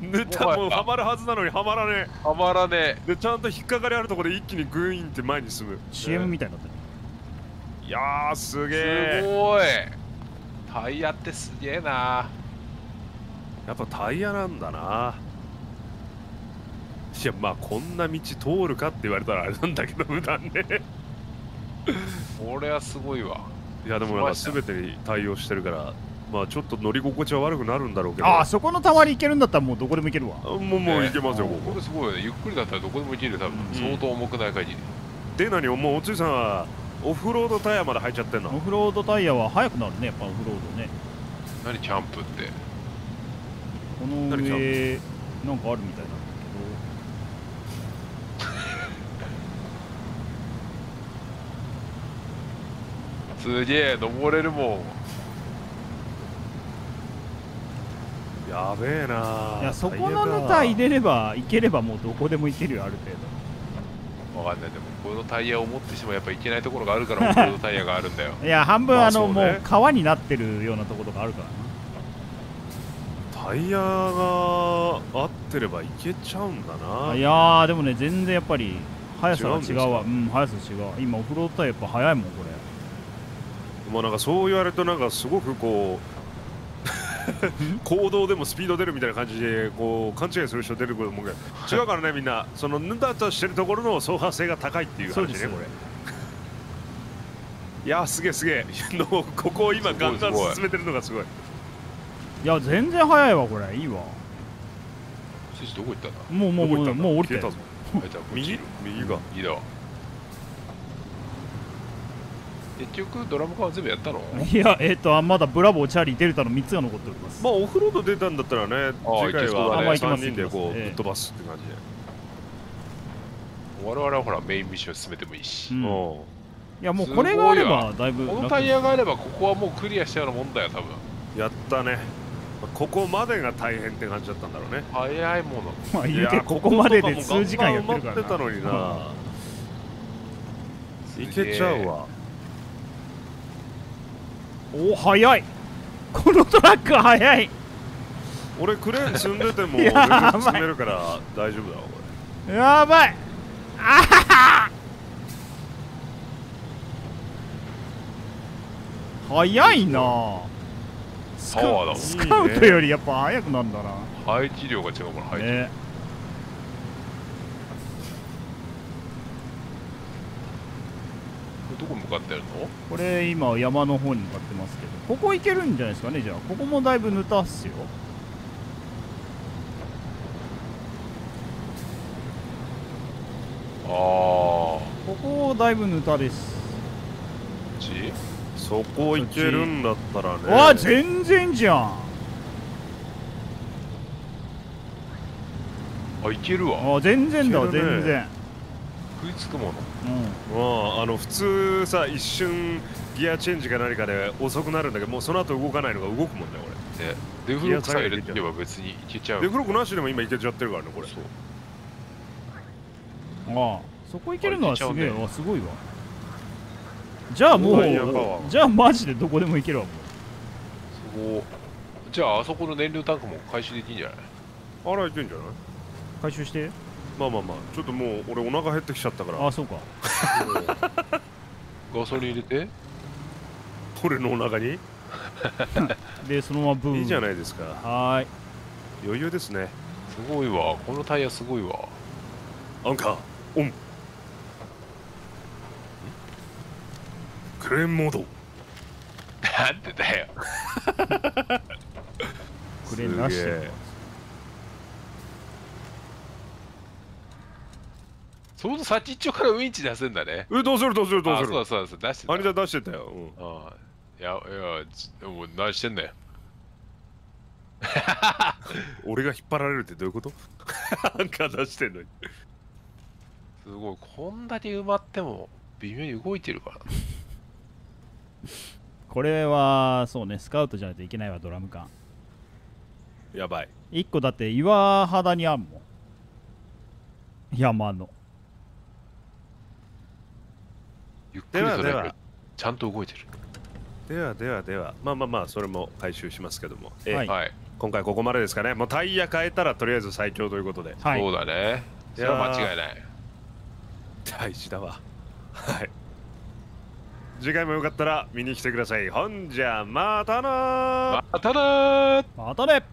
S3: ぬたもうはまるはずなのにはまらね
S1: はまらね
S3: え。でちゃんと引っかかりあるところで一気にグイーンって前に進む。
S2: CM みたいになってる
S3: いやーすげ
S1: え。す
S3: え
S1: ごいタイヤってすげえな。
S3: やっぱタイヤなんだな。いやまあこんな道通るかって言われたらあれなんだけど普段ね。
S1: これはすごいわ。
S3: いやでもなんか全てに対応してるからまあちょっと乗り心地は悪くなるんだろうけど。
S2: ああそこのたまり行けるんだったらもうどこでも行けるわ。
S3: もうもう行けますよ、
S1: ね
S3: こ。こ
S1: これすごいよね。ゆっくりだったらどこでも行けるよ多分、
S3: うん。
S1: 相当重くない限り。
S3: で何？もうおついさんはオフロードタイヤまで入っちゃってんの？
S2: オフロードタイヤは速くなるねやっぱオフロードね。
S1: 何キャンプって？
S2: この上なんかあるみたいなんだ
S1: すげえ登れるもん。
S3: やべえな。
S2: けどいやそこのヌタ入れれば行ければもうどこでも行けるよある程度。
S1: わかんないでもこのタイヤを持ってしまえばいけないところがあるからオフロードタイヤがあるんだよ。
S2: いや半分あの、
S3: まあそうね。
S2: もう川になってるようなところがあるから
S3: タイヤが合ってればいけちゃうんだな。い
S2: やーでもね全然やっぱり速さが違うわ。
S3: 違
S2: うん速さ違う。今オフロードタイヤやっぱ速いもんこれ。
S3: まあなんかそう言われるとなんかすごくこう 行動でもスピード出るみたいな感じでこう勘違いする人出てくると思うけど違うからねみんな。そのぬだとしてるところの走破性が高いっていう
S2: そうです
S3: 話ね。これ。いやすげえすげえ。のここを今ガンガン進めてるのがすごい。
S2: いや全然速いわこれ。いいわ。
S1: そしてどこ行ったんだ？
S2: もうもうもうもう降りたよ
S3: 消えたぞ。右？右が
S1: 右だわ結局ドラム缶は全部やったの？
S2: いやえっ、とあまだブラボーチャーリーデルタの3つが残っております。
S3: まあオフロード出たんだったらね
S1: ああ
S3: 次回は
S2: あまあいけま
S3: 3
S2: す
S3: 人でこうぶっ飛ばすって感じで。
S1: 我々はほらメインミッション進めてもいいし、
S2: うん。
S3: うん。
S2: いやもうこれがあればだいぶ
S1: この
S2: 楽
S1: タイヤがあればここはもうクリアしたようなもんだよ多分。
S3: やったね。ここまでが大変って感じだったんだろうね。
S1: 早いもの。
S2: まあ言うて
S3: いや
S2: ここまでで数時間やってるから
S3: こことかもガンガン埋まってたのにな。いけちゃうわ
S2: お速い。このトラックは速い。
S3: 俺クレーン積んでても 積めるから大丈夫だわこ
S2: やばい。あはは。速いな。スカウトよりやっぱ速くなんだな。
S1: 排気量が違うから排気量、
S2: ね
S1: これどこ向かってるの
S2: これ今山の方に向かってますけどここ行けるんじゃないですかねじゃあ。ここもだいぶぬたっすよ。
S1: ああ
S2: ここだいぶぬたです。
S1: ち？
S3: れそこ行けるんだったらね。
S2: わ全然じゃん。
S1: あいけるわ。
S2: あ全然だわ
S3: いけるね。
S2: 全然。
S1: 食いつくもの
S2: うん。
S3: まああの普通さ一瞬ギアチェンジか何かで遅くなるんだけどもうその後動かないのが動くもんね
S1: ねデフロックさえ入れてれば別にいけちゃう
S3: 俺デフロックなしでも今いけちゃってるからねこれ。
S1: そう。
S2: ああそこ行けるのはすげえ
S1: ね
S2: わすごいわ。じゃあもうじゃあマジでどこでも行けるわもう。
S1: そこ。じゃああそこの燃料タンクも回収できるんじゃない？
S3: あらいけんじゃない？
S2: 回収して
S3: まあまあまあちょっともう俺お腹減ってきちゃったから。
S2: ああそうか。
S1: ガソリン入れて？
S3: 俺のお腹に？
S2: でそのままブーン
S3: いいじゃないですか。
S2: はーい。
S3: 余裕ですね。
S1: すごいわ。このタイヤすごいわ。
S3: アンカーオン。クレーンモード。
S1: なんでだよ。
S2: クレーンなし
S3: すげえ
S2: で
S1: その先っちょからウインチ出せんだね。
S3: えどうするどうするどうする？
S1: あそうだそうだそうだ出してた。
S3: あれじゃ出してたよ、うん。
S1: ああいやいやも何してんだよ
S3: 俺が引っ張られるってどういうこと？アンカー出してんのに。
S1: すごいこんだけ埋まっても微妙に動いてるから
S2: これはそうねスカウトじゃないといけないわドラム缶。
S3: やばい。
S2: 1個だって岩肌にあんもん。山の
S1: ゆっくりとだけ
S3: では。では
S1: ちゃんと動いてる。
S3: ではではでは、まあまあまあ、それも回収しますけども、えー
S2: はい。
S1: はい、
S3: 今回ここまでですかね。もうタイヤ変えたらとりあえず最強ということで、
S2: はい。
S1: そうだね。それは間違いない。
S3: 大事だわ。はい。次回もよかったら見に来てください。ほんじゃ、またなー。
S1: またなー。
S2: またね